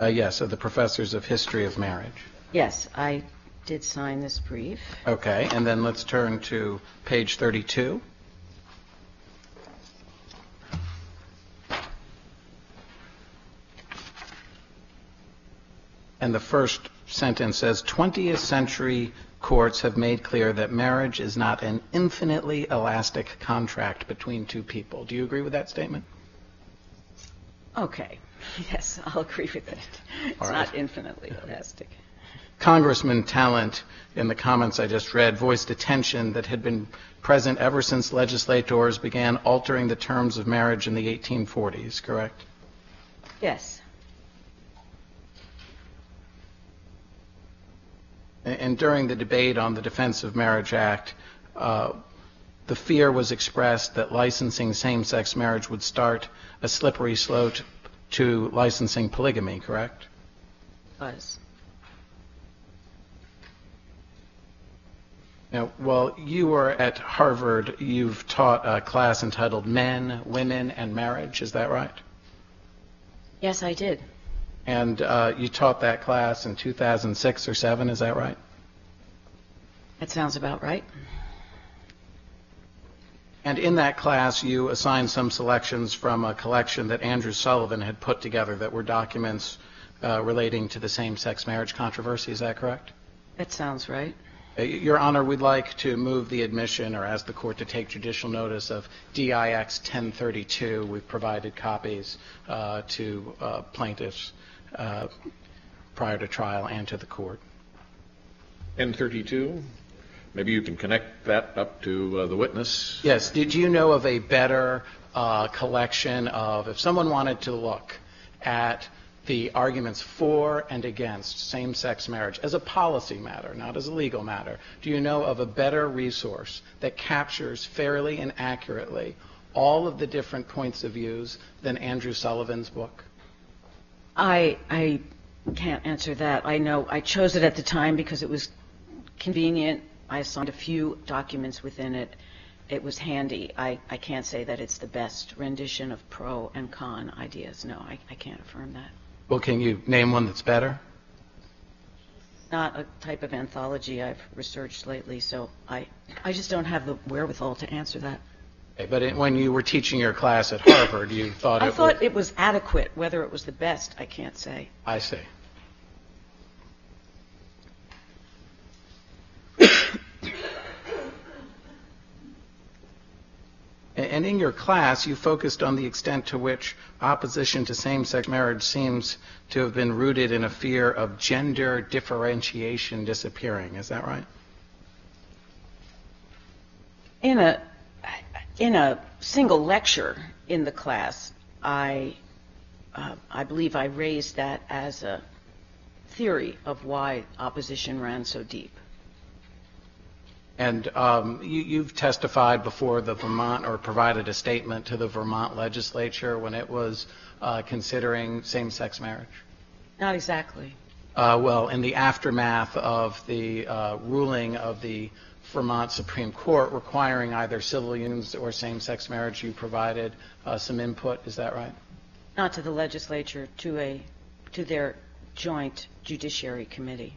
B: Uh, yes, of the professors of history of marriage.
C: Yes, I did sign this brief.
B: Okay, and then let's turn to page 32. And the first sentence says 20th century courts have made clear that marriage is not an infinitely elastic contract between two people. Do you agree with that statement?
C: Okay. Yes, I'll agree with it. It's
B: right.
C: not infinitely elastic.
B: Congressman Talent, in the comments I just read, voiced a tension that had been present ever since legislators began altering the terms of marriage in the 1840s, correct?
C: Yes.
B: And during the debate on the Defense of Marriage Act, uh, the fear was expressed that licensing same-sex marriage would start a slippery slope to licensing polygamy, correct?
C: Was.
B: Now, while you were at Harvard, you've taught a class entitled Men, Women, and Marriage, is that right?
C: Yes, I did.
B: And uh, you taught that class in 2006 or 7, is that right?
C: That sounds about right.
B: And in that class, you assigned some selections from a collection that Andrew Sullivan had put together that were documents uh, relating to the same-sex marriage controversy, is that correct?
C: That sounds right.
B: Uh, Your Honor, we'd like to move the admission or ask the court to take judicial notice of DIX 1032. We've provided copies uh, to uh, plaintiffs prior to trial and to the court.
A: N32, maybe you can connect that up to uh, the witness.
B: Yes, did you know of a better uh, collection of, if someone wanted to look at the arguments for and against same-sex marriage as a policy matter, not as a legal matter, do you know of a better resource that captures fairly and accurately all of the different points of views than Andrew Sullivan's book?
C: I I can't answer that. I know I chose it at the time because it was convenient. I assigned a few documents within it. It was handy. I, I can't say that it's the best rendition of pro and con ideas. No, I, I can't affirm that.
B: Well, can you name one that's better?
C: Not a type of anthology I've researched lately, so I, I just don't have the wherewithal to answer that.
B: But it- when you were teaching your class at Harvard, you thought it
C: I
B: was...
C: thought it was adequate. Whether it was the best, I can't say.
B: I see. And in your class, you focused on the extent to which opposition to same-sex marriage seems to have been rooted in a fear of gender differentiation disappearing. Is that right?
C: In a in a single lecture in the class, I uh, I believe I raised that as a theory of why opposition ran so deep.
B: And um, you, you've testified before the Vermont, or provided a statement to the Vermont legislature when it was uh, considering same-sex marriage.
C: Not exactly.
B: Uh, well, in the aftermath of the uh, ruling of the Vermont Supreme Court requiring either civil unions or same-sex marriage, you provided uh, some input. Is that right?
C: Not to the legislature, to a to their joint judiciary committee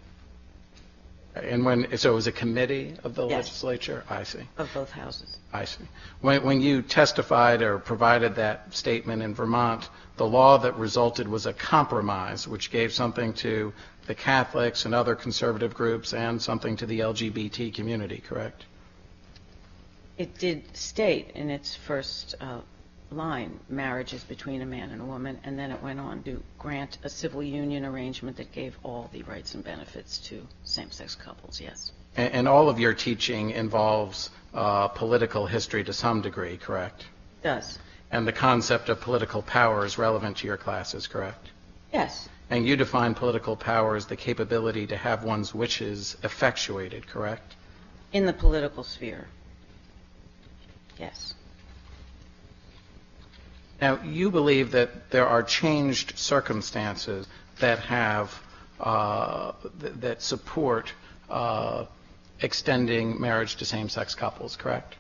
B: And when, so it was a committee of the
C: Yes.
B: legislature? I see.
C: of both houses.
B: I see. When, when you testified or provided that statement in Vermont, the law that resulted was a compromise, which gave something to the Catholics and other conservative groups and something to the LGBT community, correct?
C: It did state in its first uh, line, marriage is between a man and a woman, and then it went on to grant a civil union arrangement that gave all the rights and benefits to same-sex couples, yes.
B: And, and all of your teaching involves uh, political history to some degree, correct?
C: Does.
B: And the concept of political power is relevant to your classes, correct?
C: Yes,
B: And you define political power as the capability to have one's wishes effectuated, correct?
C: in the political sphere. Yes.
B: Now, you believe that there are changed circumstances that have, uh, th- that support uh, extending marriage to same-sex couples, correct?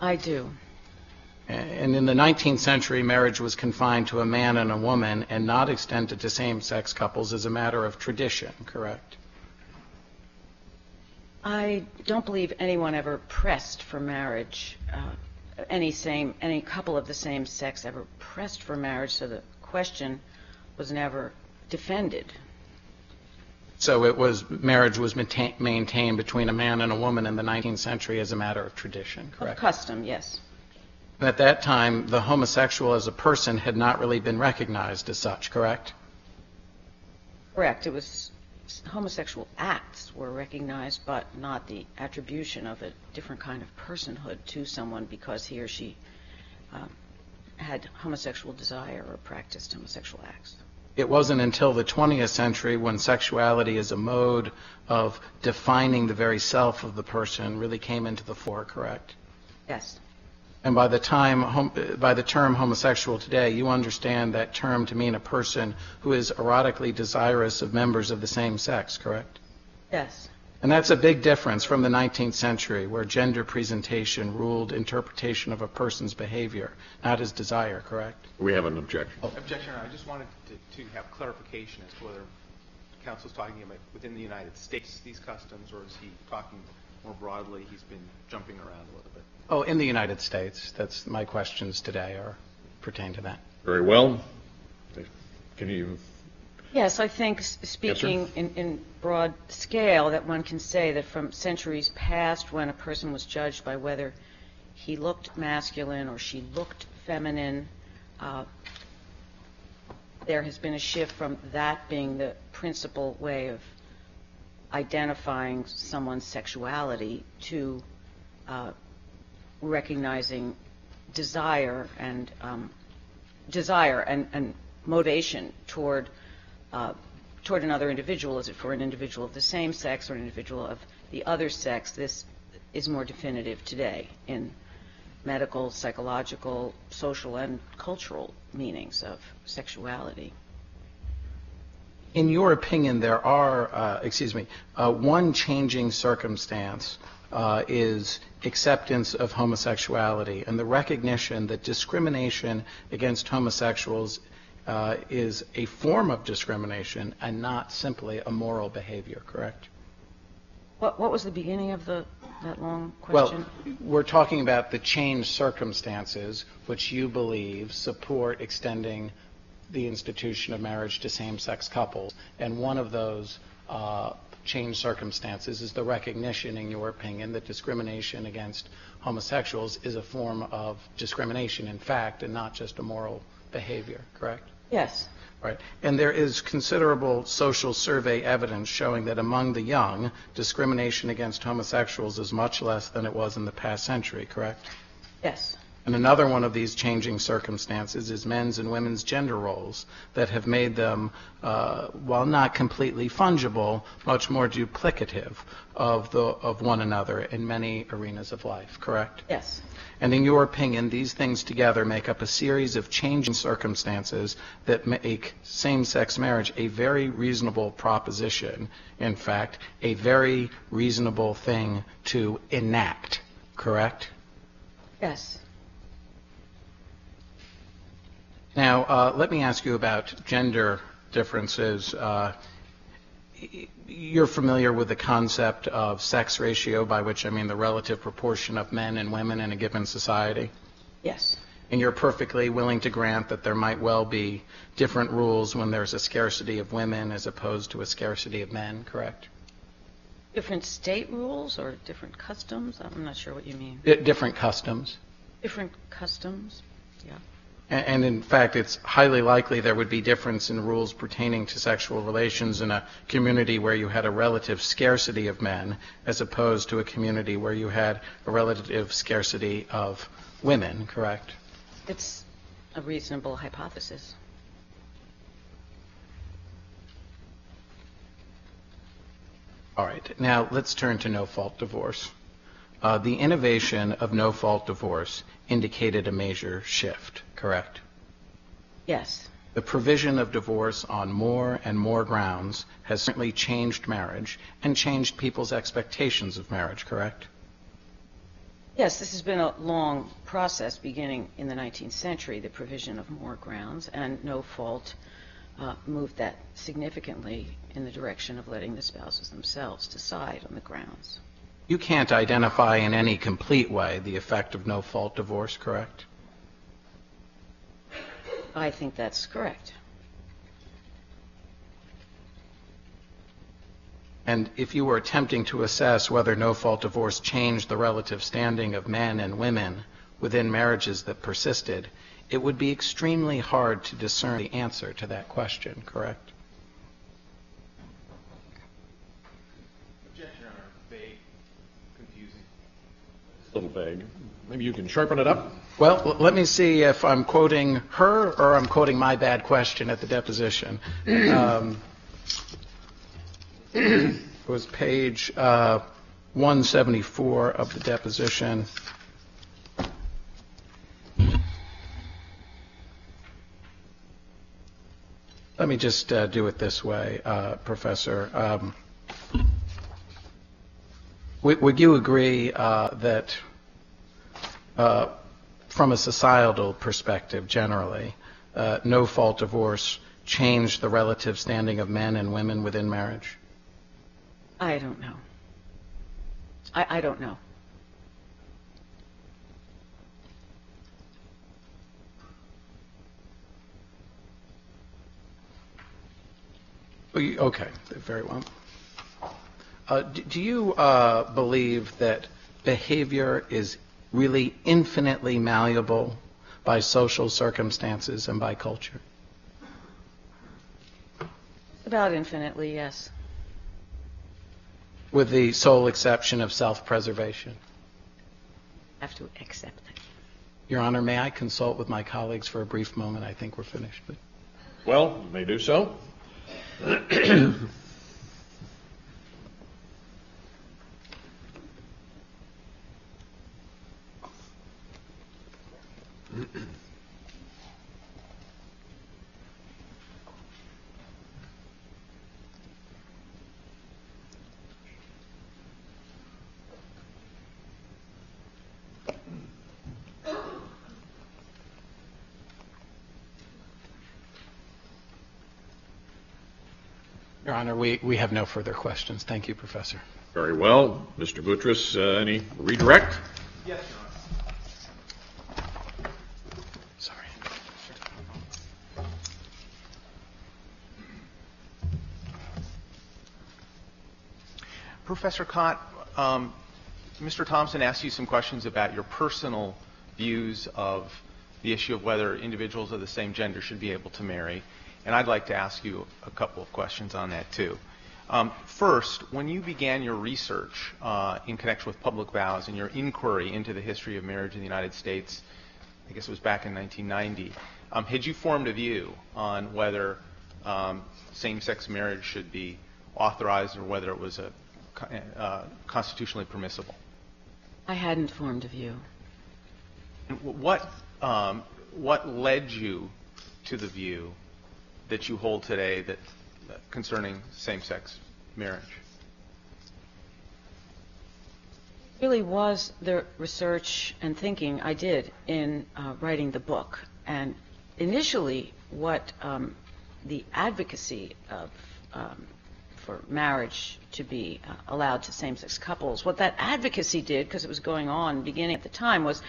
C: I do.
B: And in the 19th century, marriage was confined to a man and a woman and not extended to same-sex couples as a matter of tradition, correct?
C: I don't believe anyone ever pressed for marriage. Uh, any same, any couple of the same sex ever pressed for marriage, so the question was never defended.
B: So it was, marriage was maintain- maintained between a man and a woman in the 19th century as a matter of tradition,
C: Of
B: correct?
C: custom, yes.
B: At that time, the homosexual as a person had not really been recognized as such, correct?
C: Correct. It was homosexual acts were recognized, but not the attribution of a different kind of personhood to someone because he or she um, had homosexual desire or practiced homosexual acts.
B: It wasn't until the 20th century when sexuality as a mode of defining the very self of the person really came into the fore, correct?
C: Yes,
B: And by the time, hom- by the term homosexual today, you understand that term to mean a person who is erotically desirous of members of the same sex, correct?
C: yes,
B: And that's a big difference from the 19th century, where gender presentation ruled interpretation of a person's behavior, not his desire, correct?
A: We have an objection. Oh.
D: Objection, I just wanted to, to have clarification as to whether counsel's talking about within the United States, these customs, or is he talking more broadly? He's been jumping around a little bit.
B: Oh, in the United States. That's my questions today are pertain to that.
A: Very well. Can you,
C: Yes, I think, speaking in, in broad scale, that one can say that from centuries past, when a person was judged by whether he looked masculine or she looked feminine, uh, there has been a shift from that being the principal way of identifying someone's sexuality to uh, recognizing desire and um, desire and, and motivation toward uh, toward another individual. Is it for an individual of the same sex or an individual of the other sex? This is more definitive today in medical, psychological, social, and cultural meanings of sexuality.
B: In your opinion, there are, uh, excuse me, uh, one changing circumstance uh, is acceptance of homosexuality and the recognition that discrimination against homosexuals uh, is a form of discrimination and not simply a moral behavior, correct?
C: What, what was the beginning of the that long question?
B: Well, we're talking about the changed circumstances which you believe support extending the institution of marriage to same-sex couples, and one of those uh, changed circumstances is the recognition, in your opinion, that discrimination against homosexuals is a form of discrimination, in fact, and not just a moral behavior, correct?
C: yes.
B: Right. And there is considerable social survey evidence showing that among the young, discrimination against homosexuals is much less than it was in the past century, correct?
C: Yes.
B: And another one of these changing circumstances is men's and women's gender roles that have made them, uh, while not completely fungible, much more duplicative of, the, of one another in many arenas of life, correct?
C: Yes.
B: And in your opinion, these things together make up a series of changing circumstances that make same-sex marriage a very reasonable proposition. In fact, a very reasonable thing to enact, correct?
C: Yes.
B: Now, uh, let me ask you about gender differences. Uh, You're familiar with the concept of sex ratio, by which I mean the relative proportion of men and women in a given society?
C: Yes.
B: And you're perfectly willing to grant that there might well be different rules when there's a scarcity of women as opposed to a scarcity of men, correct?
C: Different state rules or different customs? I'm not sure what you mean.
B: Di- Different customs.
C: Different customs? Yeah.
B: And in fact, it's highly likely there would be difference in rules pertaining to sexual relations in a community where you had a relative scarcity of men as opposed to a community where you had a relative scarcity of women, correct?
C: It's a reasonable hypothesis.
B: All right. Now, let's turn to no-fault divorce. Uh, the innovation of no-fault divorce indicated a major shift, correct?
C: Yes.
B: The provision of divorce on more and more grounds has certainly changed marriage and changed people's expectations of marriage, correct?
C: Yes, this has been a long process beginning in the 19th century, the provision of more grounds, and no fault uh, moved that significantly in the direction of letting the spouses themselves decide on the grounds.
B: You can't identify in any complete way the effect of no-fault divorce, correct?
C: I think that's correct.
B: And if you were attempting to assess whether no-fault divorce changed the relative standing of men and women within marriages that persisted, it would be extremely hard to discern the answer to that question, correct?
A: Little vague. Maybe you can sharpen it up?
B: Well, let me see if I'm quoting her or I'm quoting my bad question at the deposition. Um, It was page uh, 174 of the deposition. Let me just uh, do it this way, uh, Professor. Um, Would would you agree uh, that uh, from a societal perspective generally, uh, no-fault divorce changed the relative standing of men and women within marriage?
C: I don't know. I, I don't know.
B: Okay, very well. Uh, d- Do you uh, believe that behavior is really infinitely malleable by social circumstances and by culture?
C: About infinitely, yes.
B: With the sole exception of self-preservation?
C: I have to accept that.
B: Your Honor, may I consult with my colleagues for a brief moment? I think we're finished. but-
A: Well, you may do so.
B: Your Honor, we we have no further questions. Thank you, Professor.
A: Very well. Mr. Boutros, uh, any redirect?
D: Yes, Your Honor. Professor Cott, um, Mr. Thompson asked you some questions about your personal views of the issue of whether individuals of the same gender should be able to marry, and I'd like to ask you a couple of questions on that too. Um, first, when you began your research uh, in connection with public vows and your inquiry into the history of marriage in the United States, I guess it was back in 1990, um, had you formed a view on whether um, same-sex marriage should be authorized or whether it was a, uh, constitutionally permissible?
C: I hadn't formed a view.
D: What, um, what led you to the view that you hold today that uh, concerning same-sex marriage?
C: really was the research and thinking I did in uh, writing the book. And initially, what um, the advocacy of um, for marriage to be uh, allowed to same-sex couples, what that advocacy did, because it was going on beginning at the time, was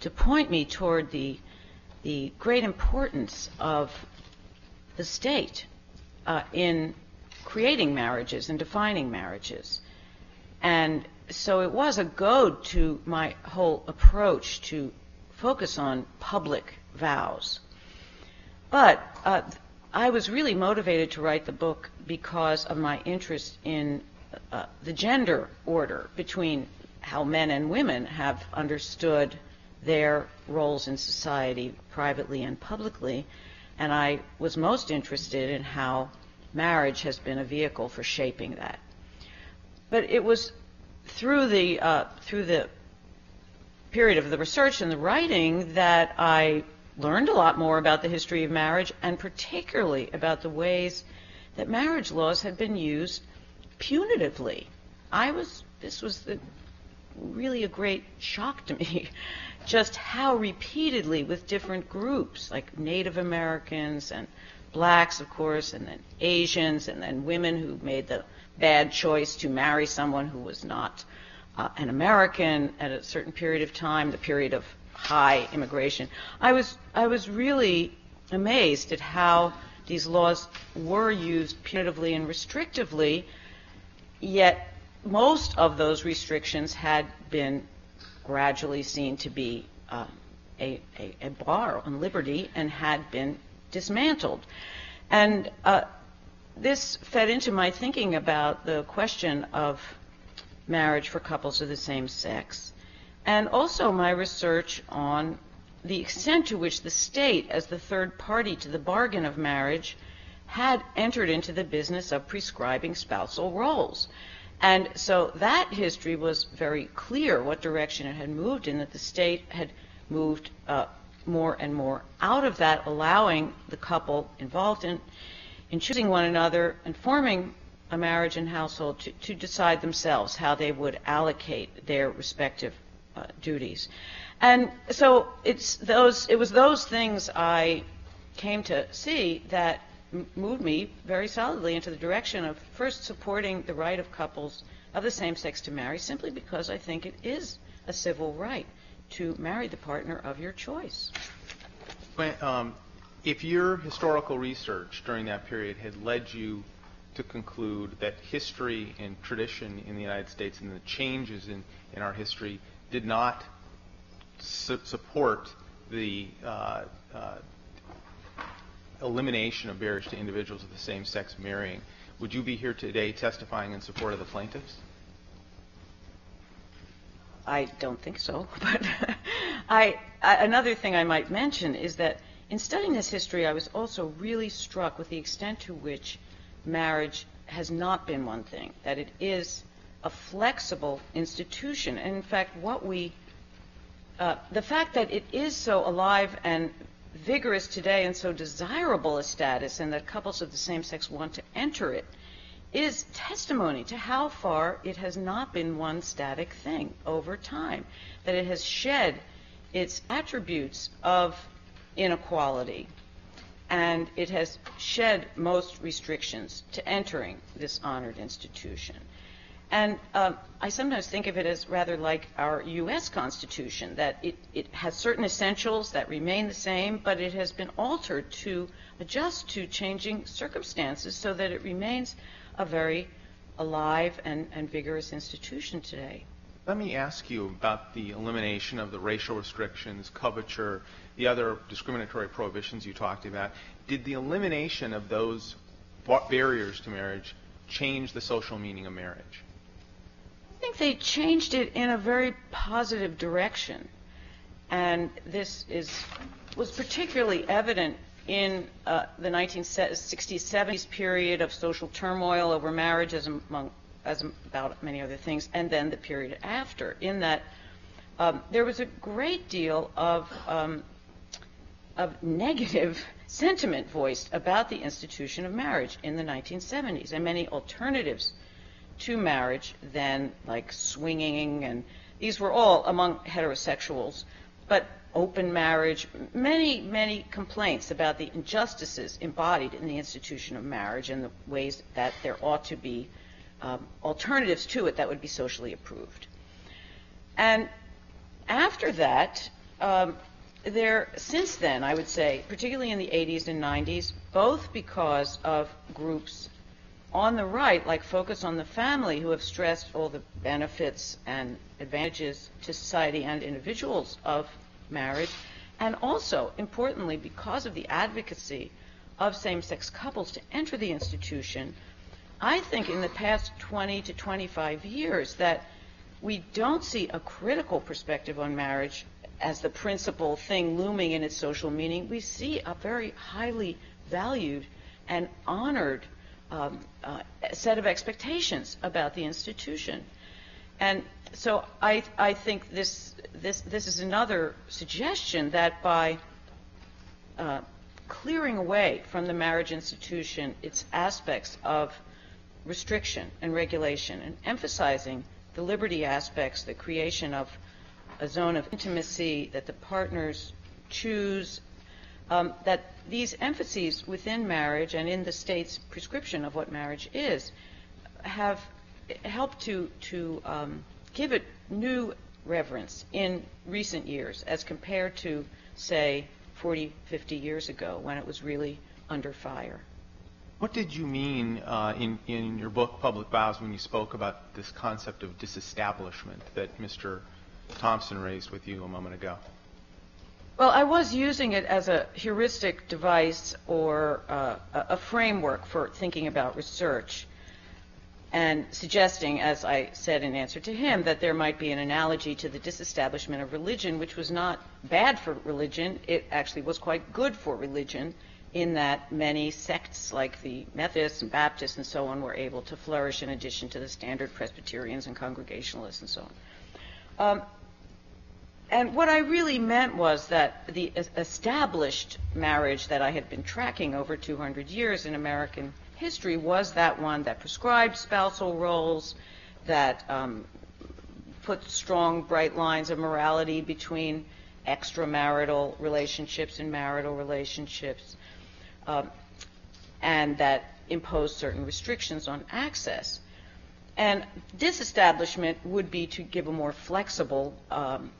C: to point me toward the the great importance of the state uh, in creating marriages and defining marriages. And so it was a goad to my whole approach to focus on public vows. But uh, I was really motivated to write the book because of my interest in uh, the gender order between how men and women have understood their roles in society, privately and publicly. And I was most interested in how marriage has been a vehicle for shaping that. But it was through the uh, through the period of the research and the writing that I learned a lot more about the history of marriage and particularly about the ways that marriage laws had been used punitively. I was this was the, really a great shock to me just how repeatedly with different groups like Native Americans and blacks of course and then Asians and then women who made the bad choice to marry someone who was not uh, an American at a certain period of time, the period of high immigration. I was I was really amazed at how these laws were used punitively and restrictively, yet most of those restrictions had been gradually seen to be uh, a, a, a bar on liberty and had been dismantled. And uh, this fed into my thinking about the question of marriage for couples of the same sex. And also my research on the extent to which the state, as the third party to the bargain of marriage, had entered into the business of prescribing spousal roles. And so that history was very clear what direction it had moved in, that the state had moved uh, more and more out of that, allowing the couple involved in, in choosing one another and forming a marriage and household to, to decide themselves how they would allocate their respective duties. And so it's those, it was those things I came to see that moved me very solidly into the direction of first supporting the right of couples of the same sex to marry, simply because I think it is a civil right to marry the partner of your choice.
D: When, um, if your historical research during that period had led you to conclude that history and tradition in the United States and the changes in, in our history did not su- support the uh, uh, elimination of marriage to individuals of the same sex marrying, would you be here today testifying in support of the plaintiffs?
C: I don't think so. But another thing I might mention is that in studying this history, I was also really struck with the extent to which marriage has not been one thing, that it is a flexible institution. And in fact, what we, uh, the fact that it is so alive and vigorous today and so desirable a status, and that couples of the same sex want to enter it, is testimony to how far it has not been one static thing over time, that it has shed its attributes of inequality, and it has shed most restrictions to entering this honored institution. And um, I sometimes think of it as rather like our U.S. Constitution, that it, it has certain essentials that remain the same, but it has been altered to adjust to changing circumstances so that it remains a very alive and, and vigorous institution today.
D: Let me ask you about the elimination of the racial restrictions, coverture, the other discriminatory prohibitions you talked about. Did the elimination of those barriers to marriage change the social meaning of marriage?
C: I think they changed it in a very positive direction. And this is, was particularly evident in uh, the 1960s, 70s period of social turmoil over marriage, as among as about many other things, and then the period after. In that, um, there was a great deal of um, of negative sentiment voiced about the institution of marriage in the 1970s, and many alternatives to marriage then, like swinging, and these were all among heterosexuals, but open marriage, many, many complaints about the injustices embodied in the institution of marriage and the ways that there ought to be um, alternatives to it that would be socially approved. And after that, um, there, since then, I would say, particularly in the 80s and 90s, both because of groups on the right, like Focus on the Family, who have stressed all the benefits and advantages to society and individuals of marriage, and also, importantly, because of the advocacy of same sex couples to enter the institution, I think in the past 20 to 25 years that we don't see a critical perspective on marriage as the principal thing looming in its social meaning. We see a very highly valued and honored set of expectations about the institution. And so I, I think this, this, this is another suggestion that by uh, clearing away from the marriage institution its aspects of restriction and regulation and emphasizing the liberty aspects, the creation of a zone of intimacy that the partners choose, um, that these emphases within marriage and in the state's prescription of what marriage is have helped to, to um, give it new reverence in recent years as compared to, say, 40, 50 years ago when it was really under fire.
D: What did you mean uh, in, in your book, Public Vows, when you spoke about this concept of disestablishment that Mr. Thompson raised with you a moment ago?
C: Well, I was using it as a heuristic device or uh, a framework for thinking about research. and suggesting, as I said in answer to him, that there might be an analogy to the disestablishment of religion, which was not bad for religion. It actually was quite good for religion in that many sects like the Methodists and Baptists and so on were able to flourish in addition to the standard Presbyterians and Congregationalists and so on. Um, and what I really meant was that the established marriage that I had been tracking over 200 years in American history was that one that prescribed spousal roles, that um, put strong, bright lines of morality between extramarital relationships and marital relationships, um, and that imposed certain restrictions on access. And disestablishment would be to give a more flexible um,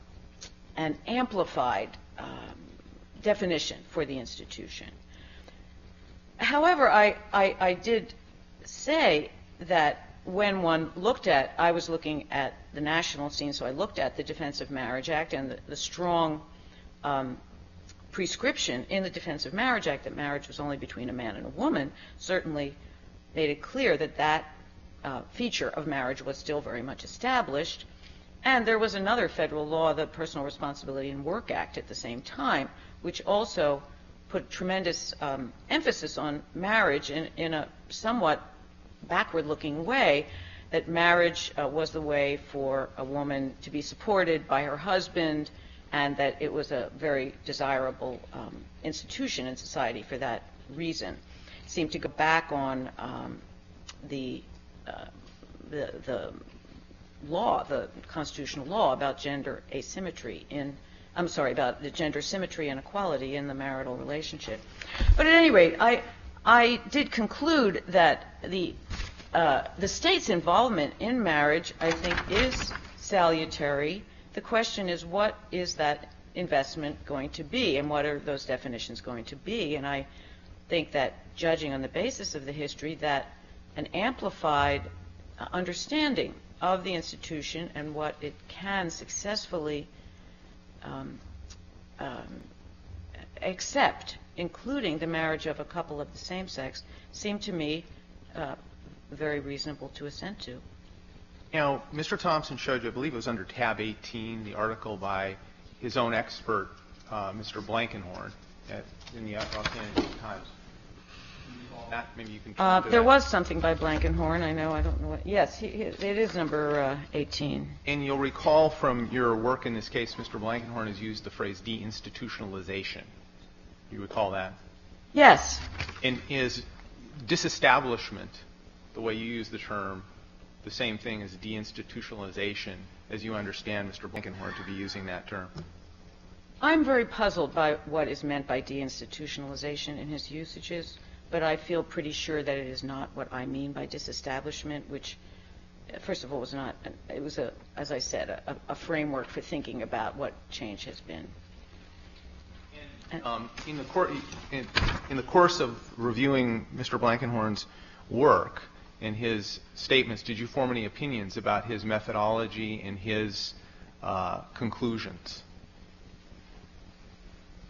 C: and amplified um, definition for the institution. However, I, I, I did say that when one looked at, I was looking at the national scene, so I looked at the Defense of Marriage Act and the, the strong um, prescription in the Defense of Marriage Act that marriage was only between a man and a woman certainly made it clear that that uh, feature of marriage was still very much established. And there was another federal law, the Personal Responsibility and Work Act, at the same time, which also put tremendous um, emphasis on marriage in, in a somewhat backward looking way that marriage uh, was the way for a woman to be supported by her husband and that it was a very desirable um, institution in society for that reason. It seemed to go back on um, the, uh, the, the law, the constitutional law about gender asymmetry in I'm sorry, about the gender symmetry and equality in the marital relationship. But at any rate, I, I did conclude that the, uh, the state's involvement in marriage, I think, is salutary. The question is, what is that investment going to be, and what are those definitions going to be? And I think that, judging on the basis of the history, that an amplified understanding of the institution and what it can successfully um, um, accept, including the marriage of a couple of the same sex, seemed to me uh, very reasonable to assent to.
D: Now, Mr. Thompson showed you, I believe it was under tab 18, the article by his own expert, uh, Mr. Blankenhorn, at, in the Los Angeles Times. Maybe you can
C: Uh,
D: to
C: There
D: that.
C: was something by Blankenhorn, I know, I don't know what, yes, he- he- it is number uh, 18.
D: And you'll recall from your work in this case, Mr. Blankenhorn has used the phrase deinstitutionalization. You recall that?
C: Yes,
D: And is disestablishment, the way you use the term, the same thing as deinstitutionalization, as you understand Mr. Blankenhorn to be using that term?
C: I'm very puzzled by what is meant by deinstitutionalization in his usages, but I feel pretty sure that it is not what I mean by disestablishment, which, first of all, was not, it was a, as I said, a, a framework for thinking about what change has been.
D: Um, in, the cour- in, in the course of reviewing Mr. Blankenhorn's work and his statements, did you form any opinions about his methodology and his uh, conclusions?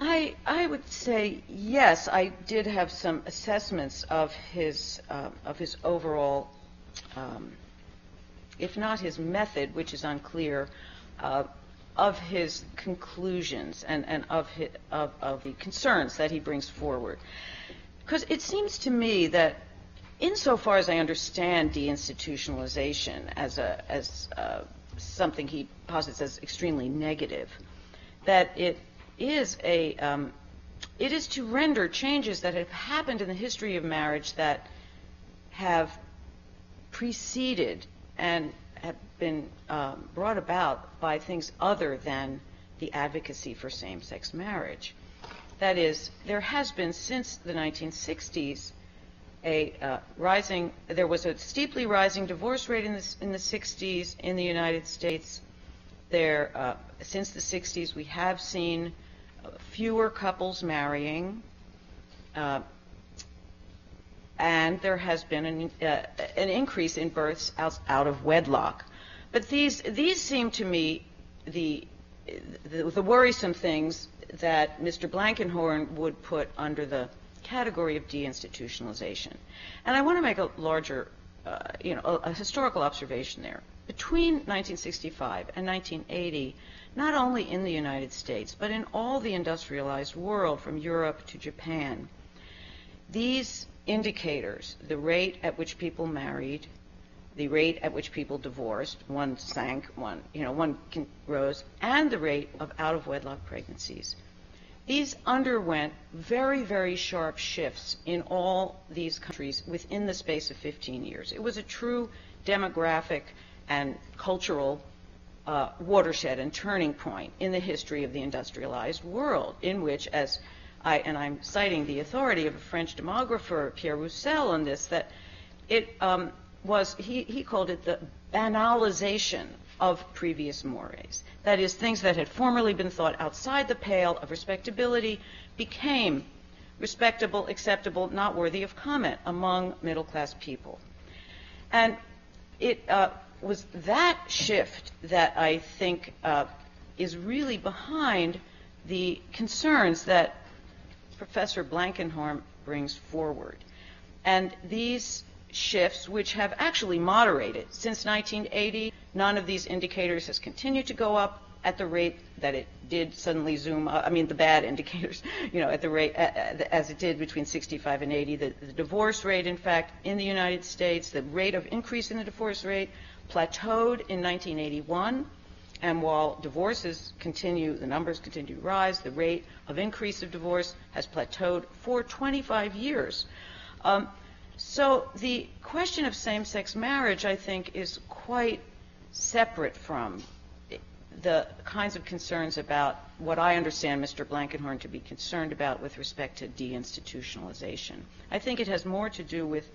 C: I, I would say yes. I did have some assessments of his uh, of his overall, um, if not his method, which is unclear, uh, of his conclusions and, and of, his, of of the concerns that he brings forward. Because it seems to me that, insofar as I understand deinstitutionalization as a as uh, something he posits as extremely negative, that it is a um, it is to render changes that have happened in the history of marriage that have preceded and have been um, brought about by things other than the advocacy for same-sex marriage. That is, there has been since the 1960s a uh, rising, there was a steeply rising divorce rate in the, in the 60s in the United States. There, uh, since the 60s, we have seen fewer couples marrying, uh, and there has been an, uh, an increase in births out, out, of wedlock. But these, these seem to me the, the, the worrisome things that Mr. Blankenhorn would put under the category of deinstitutionalization. And I want to make a larger uh, you know, a, a historical observation there. Between 1965 and 1980, not only in the United States, but in all the industrialized world, from Europe to Japan, these indicators, the rate at which people married, the rate at which people divorced, one sank, one, you know, one rose, and the rate of out of wedlock pregnancies. These underwent very, very sharp shifts in all these countries within the space of 15 years. It was a true demographic and cultural watershed and turning point in the history of the industrialized world, in which, as I, and I'm citing the authority of a French demographer, Pierre Roussel, on this, that it um, was, he, he called it the banalization of previous mores. That is, things that had formerly been thought outside the pale of respectability became respectable, acceptable, not worthy of comment among middle class people. And it uh, was that shift that I think uh, is really behind the concerns that Professor Blankenhorn brings forward. And these shifts, which have actually moderated since 1980, none of these indicators has continued to go up at the rate that it did suddenly zoom up. I mean, the bad indicators, you know, at the rate as it did between 65 and 80. The, the divorce rate, in fact, in the United States, the rate of increase in the divorce rate plateaued in 1981. And while divorces continue, the numbers continue to rise, the rate of increase of divorce has plateaued for 25 years. Um, so the question of same-sex marriage, I think, is quite separate from the kinds of concerns about what I understand Mr. Blankenhorn to be concerned about with respect to deinstitutionalization. I think it has more to do with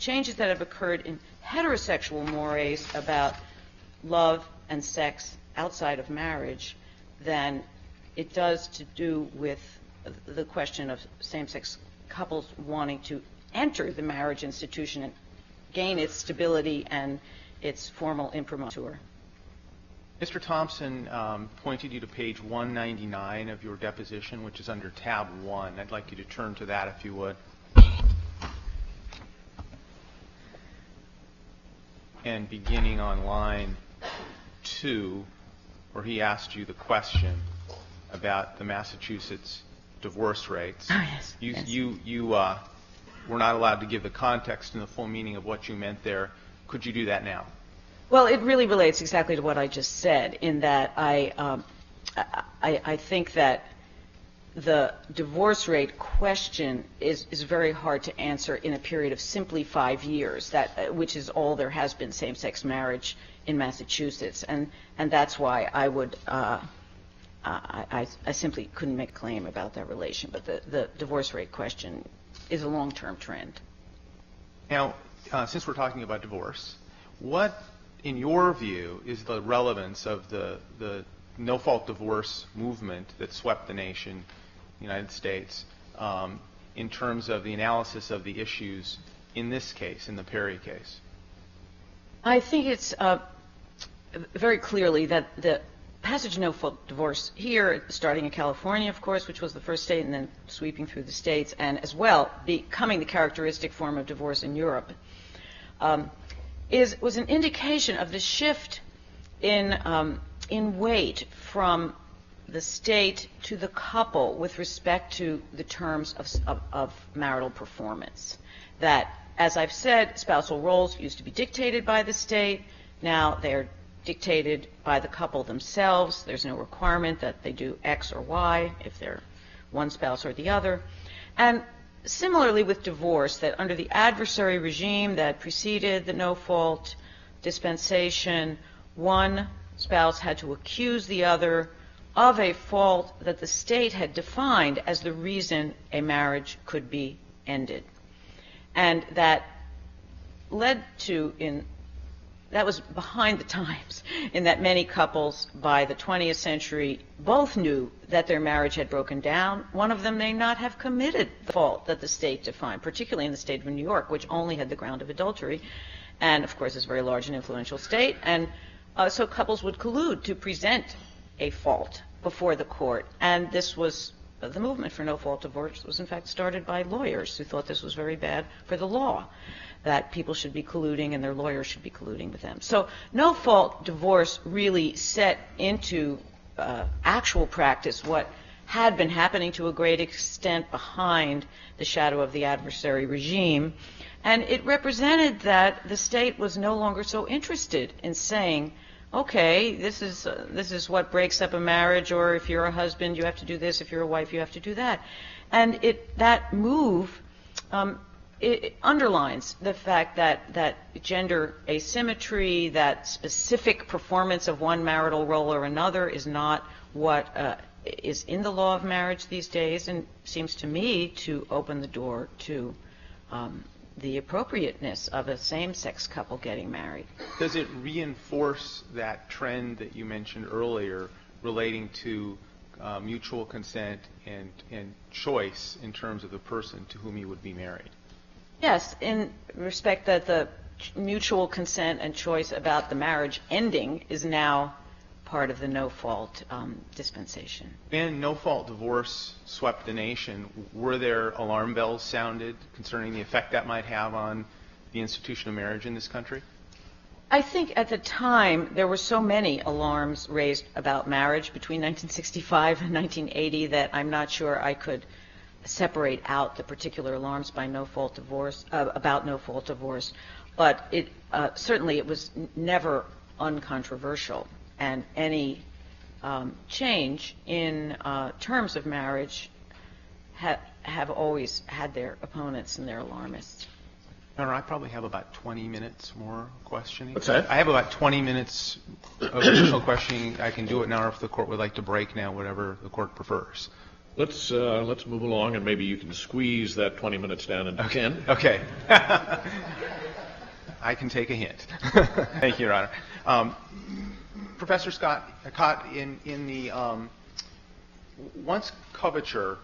C: changes that have occurred in heterosexual mores about love and sex outside of marriage than it does to do with the question of same-sex couples wanting to enter the marriage institution and gain its stability and its formal imprimatur.
D: Mr. Thompson um, pointed you to page 199 of your deposition, which is under tab 1. I'd like you to turn to that if you would. And beginning on line 2, where he asked you the question about the Massachusetts divorce rates.
C: Oh, yes.
D: You,
C: yes.
D: you, you uh, were not allowed to give the context and the full meaning of what you meant there. Could you do that now?
C: Well, it really relates exactly to what I just said, in that I, um, I, I think that the divorce rate question is, very hard to answer in a period of simply five years, that, which is all there has been same-sex marriage in Massachusetts. And, and that's why I would, uh, I, simply couldn't make a claim about that relation. But the, divorce rate question is a long-term trend.
D: Now, uh, since we're talking about divorce, what, in your view, is the relevance of the, the no-fault divorce movement that swept the nation, United States, um, in terms of the analysis of the issues in this case, in the Perry case?
C: I think it's uh, very clearly that the passage of no-fault divorce here, starting in California, of course, which was the first state, and then sweeping through the states, and as well becoming the characteristic form of divorce in Europe, um, is was an indication of the shift in um, in weight from the state to the couple with respect to the terms of, of, of marital performance. That, as I've said, spousal roles used to be dictated by the state. Now they're dictated by the couple themselves. There's no requirement that they do X or Y if they're one spouse or the other. And similarly with divorce, that under the adversary regime that preceded the no fault dispensation, one spouse had to accuse the other of a fault that the state had defined as the reason a marriage could be ended. And that led to, in that was behind the times in that many couples by the 20th century both knew that their marriage had broken down. One of them may not have committed the fault that the state defined, particularly in the state of New York, which only had the ground of adultery, and of course is a very large and influential state. And uh, so couples would collude to present a fault before the court. And this was the movement for no fault divorce was in fact started by lawyers who thought this was very bad for the law. that people should be colluding and their lawyers should be colluding with them. So no fault divorce really set into uh, actual practice what had been happening to a great extent behind the shadow of the adversary regime. And it represented that the state was no longer so interested in saying, okay, this is, uh, this is what breaks up a marriage, or if you're a husband, you have to do this, if you're a wife, you have to do that. And it, that move um, it, it underlines the fact that, that gender asymmetry, that specific performance of one marital role or another is not what uh, is in the law of marriage these days, and seems to me to open the door to um, the appropriateness of a same-sex couple getting married.
D: Does it reinforce that trend that you mentioned earlier relating to uh, mutual consent and, and choice in terms of the person to whom you would be married?
C: Yes, in respect that the mutual consent and choice about the marriage ending is now part of the no-fault um, dispensation.
D: When no-fault divorce swept the nation, were there alarm bells sounded concerning the effect that might have on the institution of marriage in this country?
C: I think at the time there were so many alarms raised about marriage between 1965 and 1980 that I'm not sure I could separate out the particular alarms by no-fault divorce uh, about no-fault divorce. But it uh, certainly it was never uncontroversial and any um, change in uh, terms of marriage ha- have always had their opponents and their alarmists.
D: Your I probably have about 20 minutes more questioning.
A: What's that?
D: I have about 20 minutes of additional questioning. I can do it now, or if the court would like to break now, whatever the court prefers.
A: Let's, uh, let's move along, and maybe you can squeeze that 20 minutes down into 10.
D: Okay. I can take a hint. Thank you, Your Honor. Um, Professor Scott, Cott, in, in the um, once coverture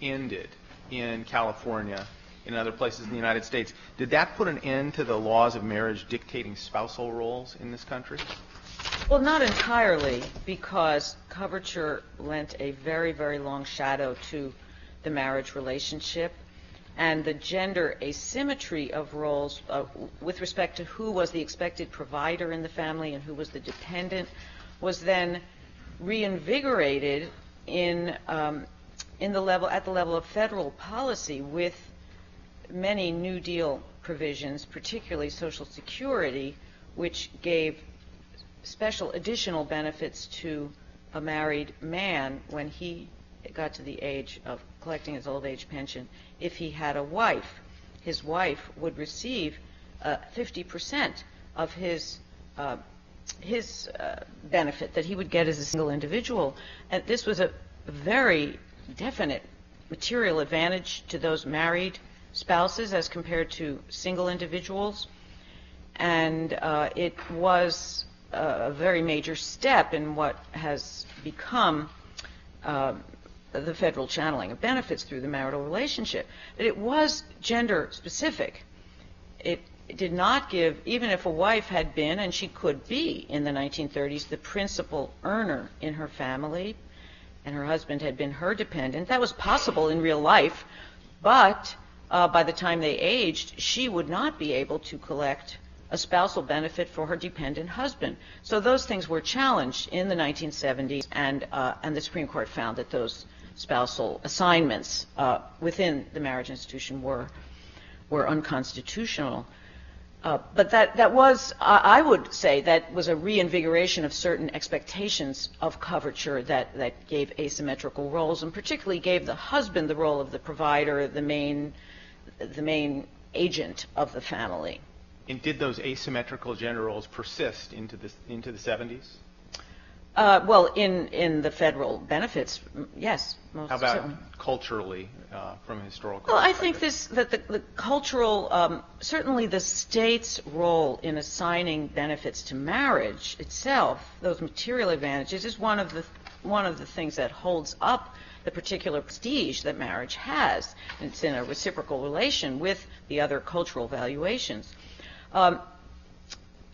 D: ended in California and other places in the United States, did that put an end to the laws of marriage dictating spousal roles in this country?
C: Well, not entirely, because coverture lent a very, very long shadow to the marriage relationship. And the gender asymmetry of roles uh, with respect to who was the expected provider in the family and who was the dependent was then reinvigorated in, um, in the level, at the level of federal policy with many New Deal provisions, particularly Social Security, which gave special additional benefits to a married man when he got to the age of collecting his old age pension. If he had a wife, his wife would receive uh, 50% of his uh, his uh, benefit that he would get as a single individual. And this was a very definite material advantage to those married spouses as compared to single individuals. And uh, it was a very major step in what has become uh, the federal channeling of benefits through the marital relationship. But it was gender specific. It did not give, even if a wife had been, and she could be in the 1930s, the principal earner in her family, and her husband had been her dependent, that was possible in real life, but uh, by the time they aged, she would not be able to collect a spousal benefit for her dependent husband. So those things were challenged in the 1970s, and, uh, and the Supreme Court found that those spousal assignments uh, within the marriage institution were, were unconstitutional. Uh, but that, that was, I would say, that was a reinvigoration of certain expectations of coverture that, that gave asymmetrical roles, and particularly gave the husband the role of the provider, the main, the main agent of the family.
D: And did those asymmetrical gender roles persist into the, into the 70s?
C: Uh, well, in, in the federal benefits, yes, most
D: How about
C: certainly.
D: culturally, uh, from a historical
C: Well, I think
D: perspective?
C: this, that the, the cultural, um, certainly the state's role in assigning benefits to marriage itself, those material advantages, is one of the, one of the things that holds up the particular prestige that marriage has. It's in a reciprocal relation with the other cultural valuations. Um,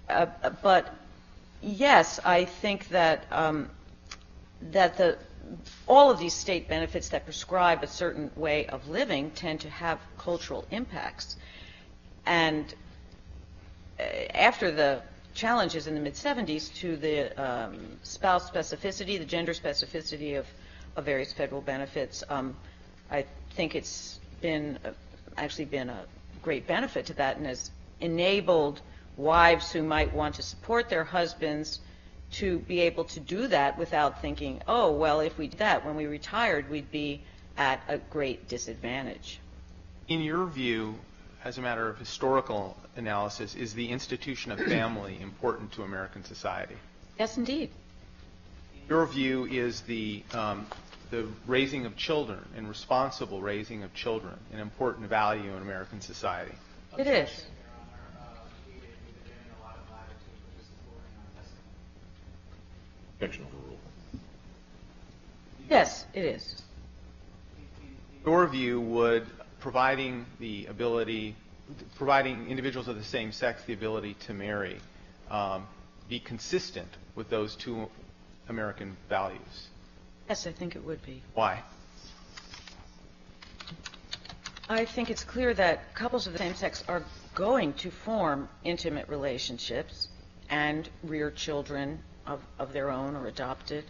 C: uh, but yes, I think that um, that the all of these state benefits that prescribe a certain way of living tend to have cultural impacts, and after the challenges in the mid-'70s to the um, spouse specificity, the gender specificity of, of various federal benefits, um, I think it's been, uh, actually been a great benefit to that and has enabled wives who might want to support their husbands to be able to do that without thinking, oh, well, if we did that when we retired, we'd be at a great disadvantage.
D: In your view, as a matter of historical analysis, is the institution of family important to American society?
C: Yes, indeed.
D: Your view is the, um, the raising of children and responsible raising of children an important value in American society?
C: It is.
A: Objection overruled.
C: Yes, it is.
D: your view, would providing the ability, providing individuals of the same sex the ability to marry um, be consistent with those two American values?
C: Yes, I think it would be.
D: Why?
C: I think it's clear that couples of the same sex are going to form intimate relationships and rear children of, their own or adopted.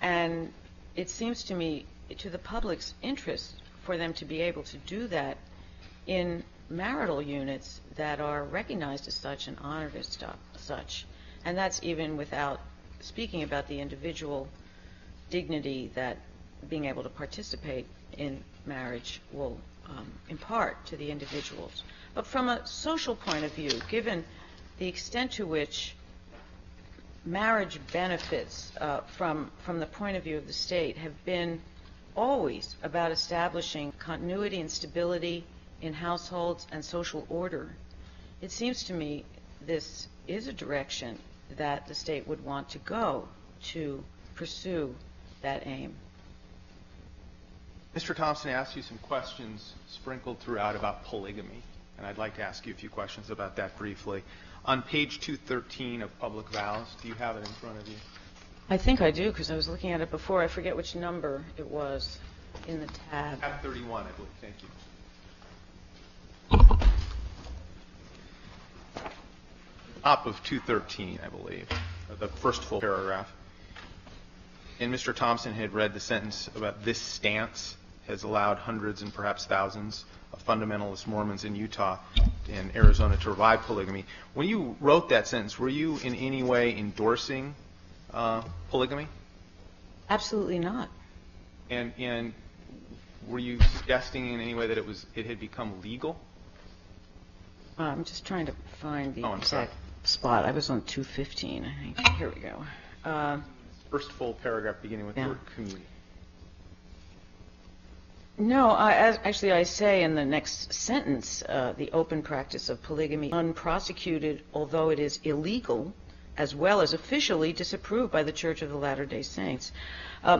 C: And it seems to me to the public's interest for them to be able to do that in marital units that are recognized as such and honored as such. And that's even without speaking about the individual dignity that being able to participate in marriage will um, impart to the individuals. But from a social point of view, given the extent to which marriage benefits uh, from, from the point of view of the state have been always about establishing continuity and stability in households and social order, it seems to me this is a direction that the state would want to go to pursue that aim.
D: Mr. Thompson asked you some questions sprinkled throughout about polygamy, and I'd like to ask you a few questions about that briefly. On page 213 of Public Vows, do you have it in front of you?
C: I think I do because I was looking at it before. I forget which number it was in the tab.
D: Tab 31, I believe. Thank you. Top of 213, I believe, the first full paragraph. And Mr. Thompson had read the sentence about this stance has allowed hundreds and perhaps thousands of fundamentalist Mormons in Utah and Arizona to revive polygamy. When you wrote that sentence, were you in any way endorsing uh, polygamy?
C: Absolutely not.
D: And, and were you suggesting in any way that it was it had become legal?
C: Uh, I'm just trying to find the
D: Oh,
C: exact spot. I was on 215, I think. Here we go. Uh,
D: First full paragraph beginning with the word community.
C: No, I, as, actually, I say in the next sentence, uh, the open practice of polygamy unprosecuted, although it is illegal, as well as officially disapproved by the Church of the Latter-day Saints. Uh,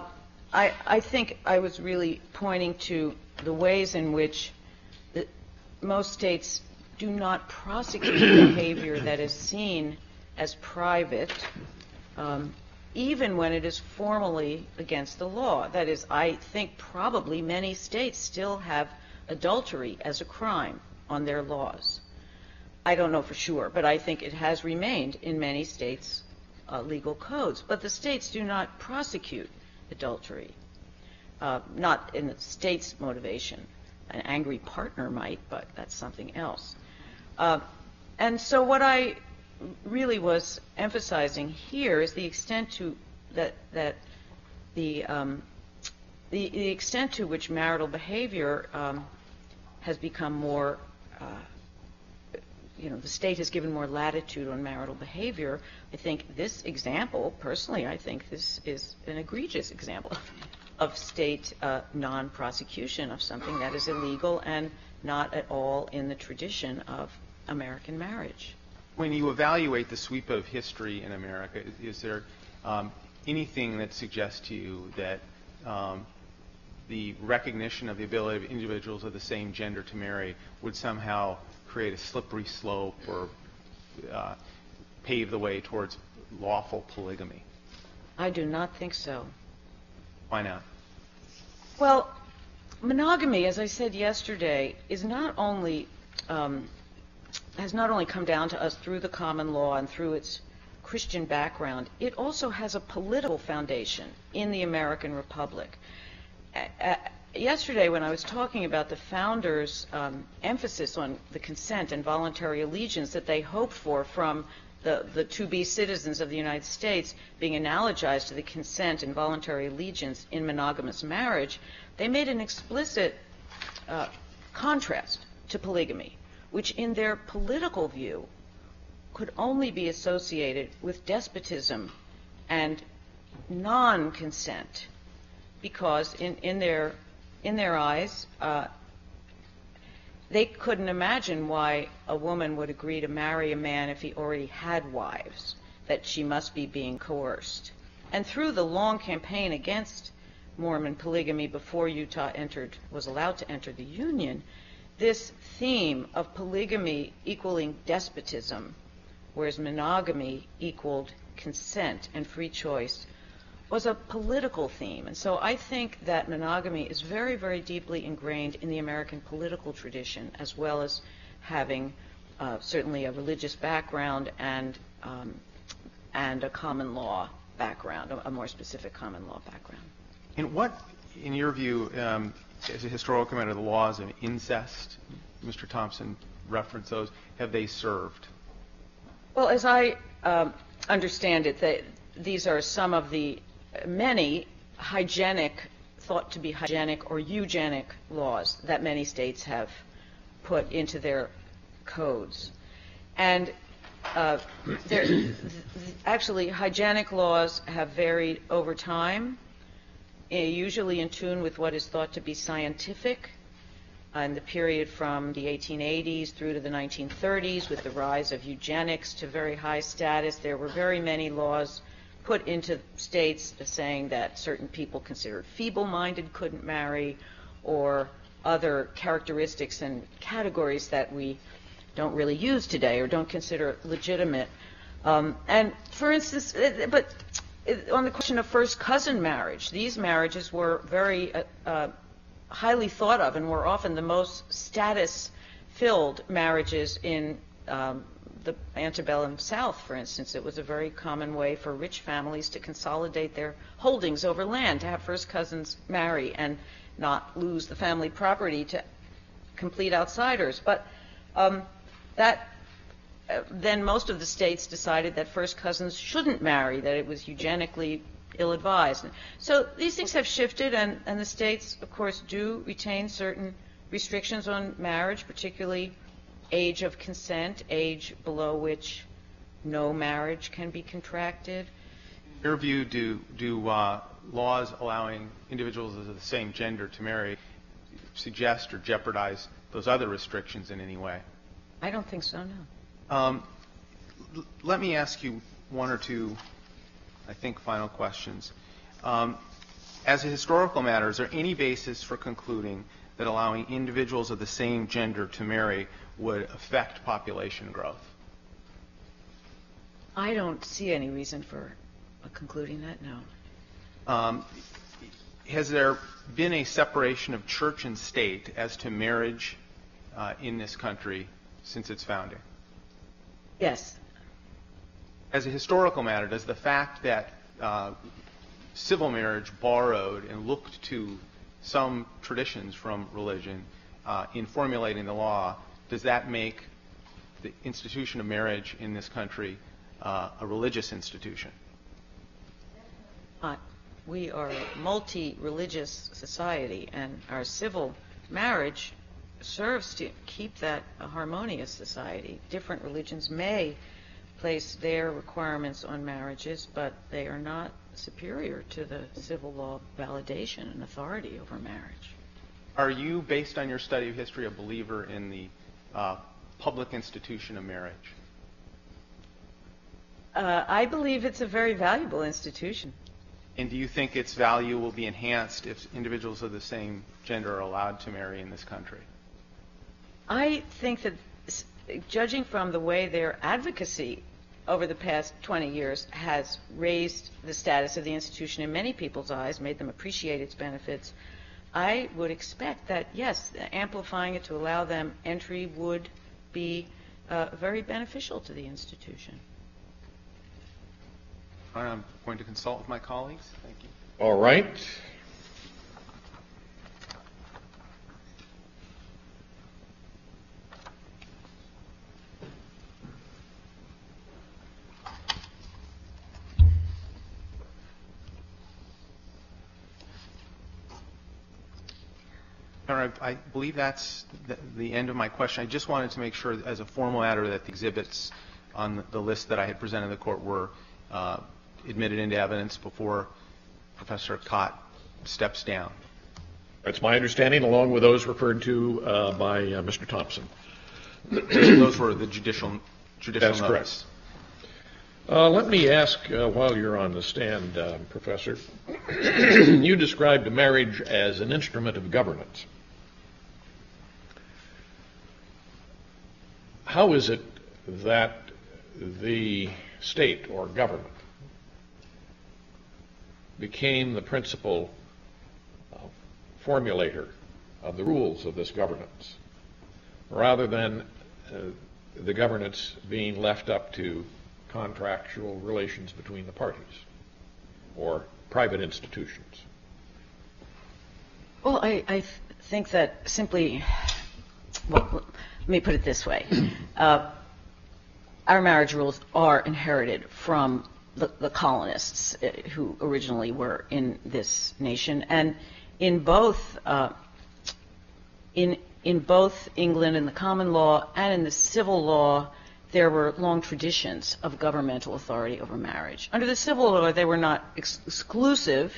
C: I, I think I was really pointing to the ways in which the, most states do not prosecute behavior that is seen as private, um, even when it is formally against the law. That is, I think probably many states still have adultery as a crime on their laws. I don't know for sure, but I think it has remained in many states' uh, legal codes. But the states do not prosecute adultery, uh, not in the state's motivation. An angry partner might, but that's something else. Uh, and so what I really was emphasizing here is the extent to that that the um, the, extent to which marital behavior um, has become more, uh, you know, the state has given more latitude on marital behavior. I think this example, personally, I think this is an egregious example of, state uh, non-prosecution of something that is illegal and not at all in the tradition of American marriage.
D: When you evaluate the sweep of history in America, is, is there um, anything that suggests to you that um, the recognition of the ability of individuals of the same gender to marry would somehow create a slippery slope or uh, pave the way towards lawful polygamy?
C: I do not think so.
D: Why not?
C: Well, monogamy, as I said yesterday, is not only um, has not only come down to us through the common law and through its Christian background, it also has a political foundation in the American Republic. A- Yesterday, when I was talking about the founders' um, emphasis on the consent and voluntary allegiance that they hoped for from the, the to-be citizens of the United States being analogized to the consent and voluntary allegiance in monogamous marriage, they made an explicit uh, contrast to polygamy, which in their political view could only be associated with despotism and non-consent because in, their in their eyes uh, they couldn't imagine why a woman would agree to marry a man if he already had wives that she must be being coerced. And through the long campaign against Mormon polygamy before Utah entered was allowed to enter the union this theme of polygamy equaling despotism whereas monogamy equaled consent and free choice, was a political theme. And so I think that monogamy is very, very deeply ingrained in the American political tradition, as well as having uh, certainly a religious background and um, and a common law background, a, a, more specific common law background.
D: And what, in your view, um, as a historical matter, the laws of incest, Mr. Thompson referenced those, have they served?
C: Well, as I um, understand it, that these are some of the many hygienic, thought to be hygienic or eugenic laws that many states have put into their codes. And uh, actually, hygienic laws have varied over time, usually in tune with what is thought to be scientific in the period from the 1880s through to the 1930s with the rise of eugenics to very high status. There were very many laws put into states saying that certain people considered feeble-minded couldn't marry or other characteristics and categories that we don't really use today or don't consider legitimate. Um, and for instance, uh, but uh, on the question of first cousin marriage, these marriages were very uh, uh, highly thought of and were often the most status filled marriages in um, the antebellum South, for instance. It was a very common way for rich families to consolidate their holdings over land, to have first cousins marry and not lose the family property to complete outsiders. But um, that then most of the states decided that first cousins shouldn't marry, that it was eugenically ill-advised. So these things have shifted, and, and the states, of course, do retain certain restrictions on marriage, particularly age of consent, age below which no marriage can be contracted.
D: In your view, do, do uh, laws allowing individuals of the same gender to marry suggest or jeopardize those other restrictions in any way?
C: I don't think so, no.
D: Um, let me ask you one or two I think, final questions. Um, as a historical matter, is there any basis for concluding that allowing individuals of the same gender to marry would affect population growth?
C: I don't see any reason for concluding that, no.
D: Um, has there been a separation of church and state as to marriage uh, in this country since its founding?
C: Yes
D: as a historical matter, does the fact that uh, civil marriage borrowed and looked to some traditions from religion uh, in formulating the law, does that make the institution of marriage in this country uh, a religious institution?
C: Uh, we are a multi-religious society, and our civil marriage serves to keep that a harmonious society. Different religions may place their requirements on marriages, but they are not superior to the civil law validation and authority over marriage.
D: Are you, based on your study of history, a believer in the uh, public institution of marriage?
C: Uh, I believe it's a very valuable institution.
D: And do you think its value will be enhanced if individuals of the same gender are allowed to marry in this country?
C: I think that judging from the way their advocacy over the past 20 years has raised the status of the institution in many people's eyes, made them appreciate its benefits, I would expect that, yes, amplifying it to allow them entry would be uh, very beneficial to the institution.
D: I'm going to consult with my colleagues. Thank you.
A: All right.
D: I believe that's the- end of my question. I just wanted to make sure, as a formal matter, that the exhibits on the list that I had presented to the court were uh, admitted into evidence before Professor Cott steps down.
A: That's my understanding, along with those referred to uh, by uh, Mr. Thompson.
D: Those were the judicial, judicial
A: That's correct. Uh, Let me ask, uh, while you're on the stand, uh, Professor, you described marriage as an instrument of governance. How is it that the state or government became the principal uh, formulator of the rules of this governance, rather than uh, the governance being left up to contractual relations between the parties or private institutions?
C: Well, I, I think that simply, well, let me put it this way. Uh, our marriage rules are inherited from the, the colonists uh, who originally were in this nation. And in both, uh, in, in both England in the common law and in the civil law, there were long traditions of governmental authority over marriage. Under the civil law, they were not ex- exclusive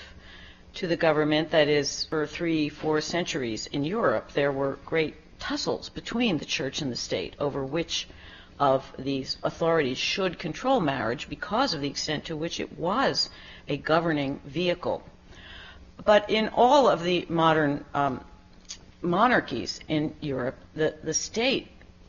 C: to the government. That is, for three, four centuries in Europe, there were great tussles between the church and the state over which of these authorities should control marriage because of the extent to which it was a governing vehicle. But in all of the modern um, monarchies in Europe, the, the state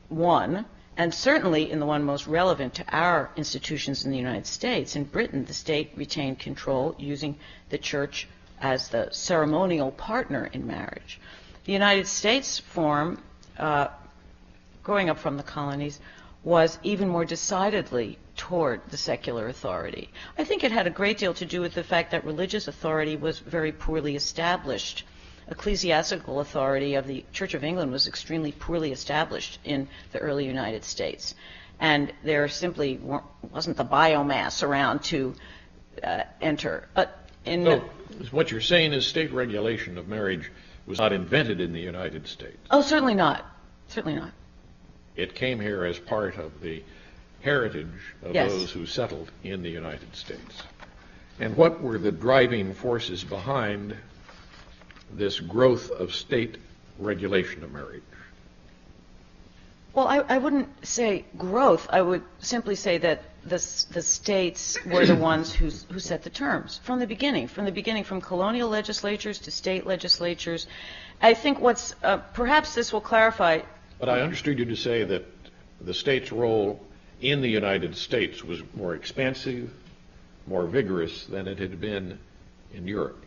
C: won, and certainly in the one most relevant to our institutions in the United States, in Britain, the state retained control using the church as the ceremonial partner in marriage. The United States form, uh, growing up from the colonies, was even more decidedly toward the secular authority. I think it had a great deal to do with the fact that religious authority was very poorly established. Ecclesiastical authority of the Church of England was extremely poorly established in the early United States. And there simply wasn't the biomass around to uh, enter. In
A: So, what you're saying is state regulation of marriage was not invented in the United States.
C: oh, certainly not, certainly not.
A: It came here as part of the heritage of
C: Yes.
A: those who settled in the United States. And what were the driving forces behind this growth of state regulation of marriage?
C: Well, I, I wouldn't say growth. I would simply say that the, the states were the ones who, who set the terms from the beginning, from the beginning, from colonial legislatures to state legislatures. I think what's, uh, perhaps this will clarify,
A: But I understood you to say that the state's role in the United States was more expansive, more vigorous than it had been in Europe.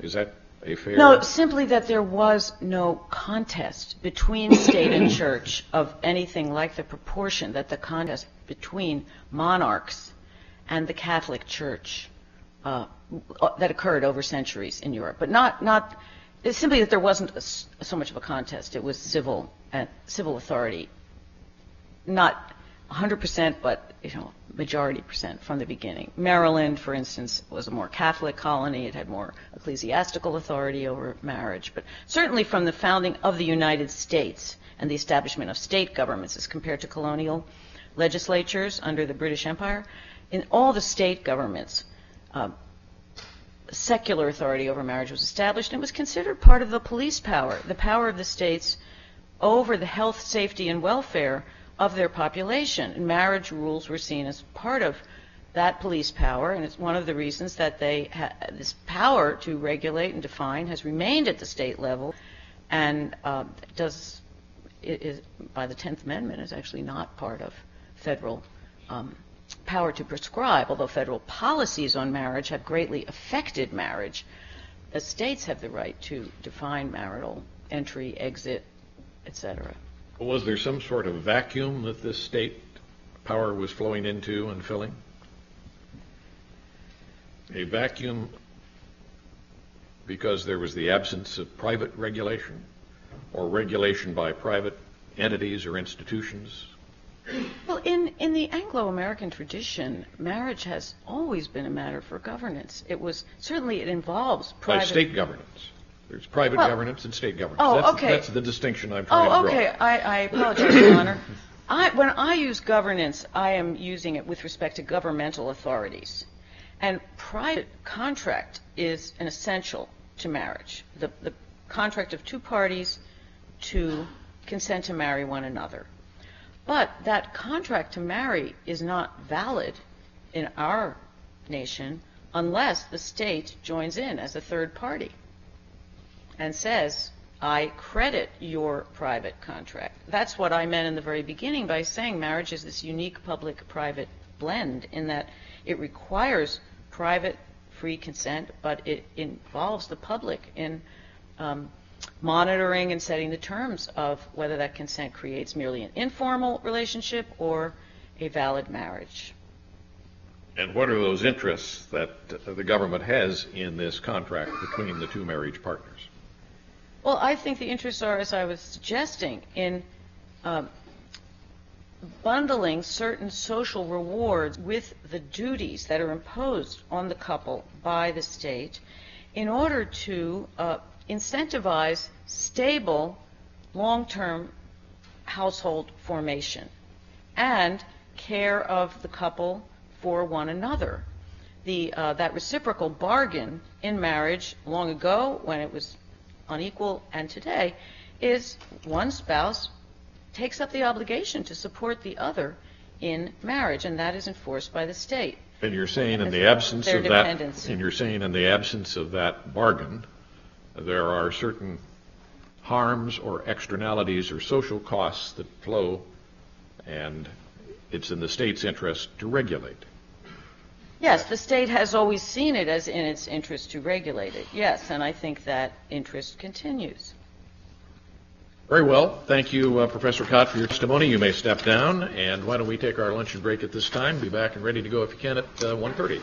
A: Is that a fair?
C: no, simply that there was no contest between state and church of anything like the proportion that the contest between monarchs and the Catholic Church uh, that occurred over centuries in Europe. But not, not it's simply that there wasn't so much of a contest. It was civil, uh, civil authority, not 100%, but you know, majority percent from the beginning. Maryland, for instance, was a more Catholic colony. It had more ecclesiastical authority over marriage. But certainly from the founding of the United States and the establishment of state governments as compared to colonial legislatures under the British Empire, in all the state governments, um, secular authority over marriage was established and was considered part of the police power, the power of the states over the health, safety, and welfare of their population. And marriage rules were seen as part of that police power, and it's one of the reasons that they ha- this power to regulate and define has remained at the state level, and uh, does by the Tenth Amendment is actually not part of federal um, power to prescribe, although federal policies on marriage have greatly affected marriage. The states have the right to define marital entry, exit, etc.
A: Was there some sort of vacuum that this state power was flowing into and filling? A vacuum because there was the absence of private regulation or regulation by private entities or institutions?
C: Well, in, in the Anglo-American tradition, marriage has always been a matter for governance. It was, certainly it involves
A: By state governance. There's private
C: Well-
A: governance and state governance.
C: Oh,
A: That's-
C: okay.
A: That's the distinction I'm trying to
C: oh,
A: draw.
C: Oh, okay, I, I apologize, Your Honor. I, when I use governance, I am using it with respect to governmental authorities. And private contract is an essential to marriage. The, the contract of two parties to consent to marry one another. But that contract to marry is not valid in our nation unless the state joins in as a third party and says, I credit your private contract. That's what I meant in the very beginning by saying marriage is this unique public-private blend in that it requires private free consent, but it involves the public in um, monitoring and setting the terms of whether that consent creates merely an informal relationship or a valid marriage.
A: And what are those interests that the government has in this contract between the two marriage partners?
C: Well, I think the interests are, as I was suggesting, in um, bundling certain social rewards with the duties that are imposed on the couple by the state in order to uh, incentivize stable, long-term household formation and care of the couple for one another. The, uh, that reciprocal bargain in marriage long ago, when it was unequal, and today, is one spouse takes up the obligation to support the other in marriage, and that is enforced by the state.
A: And you're saying in the absence of that, and you're saying in the absence of that bargain, there are certain harms or externalities or social costs that flow, and it's in the state's interest to regulate.
C: Yes, the state has always seen it as in its interest to regulate it, yes, and I think that interest continues.
A: Very well. Thank you, uh, Professor Cott, for your testimony. You may step down, and why don't we take our luncheon break at this time? Be back and ready to go if you can at uh, 1:30.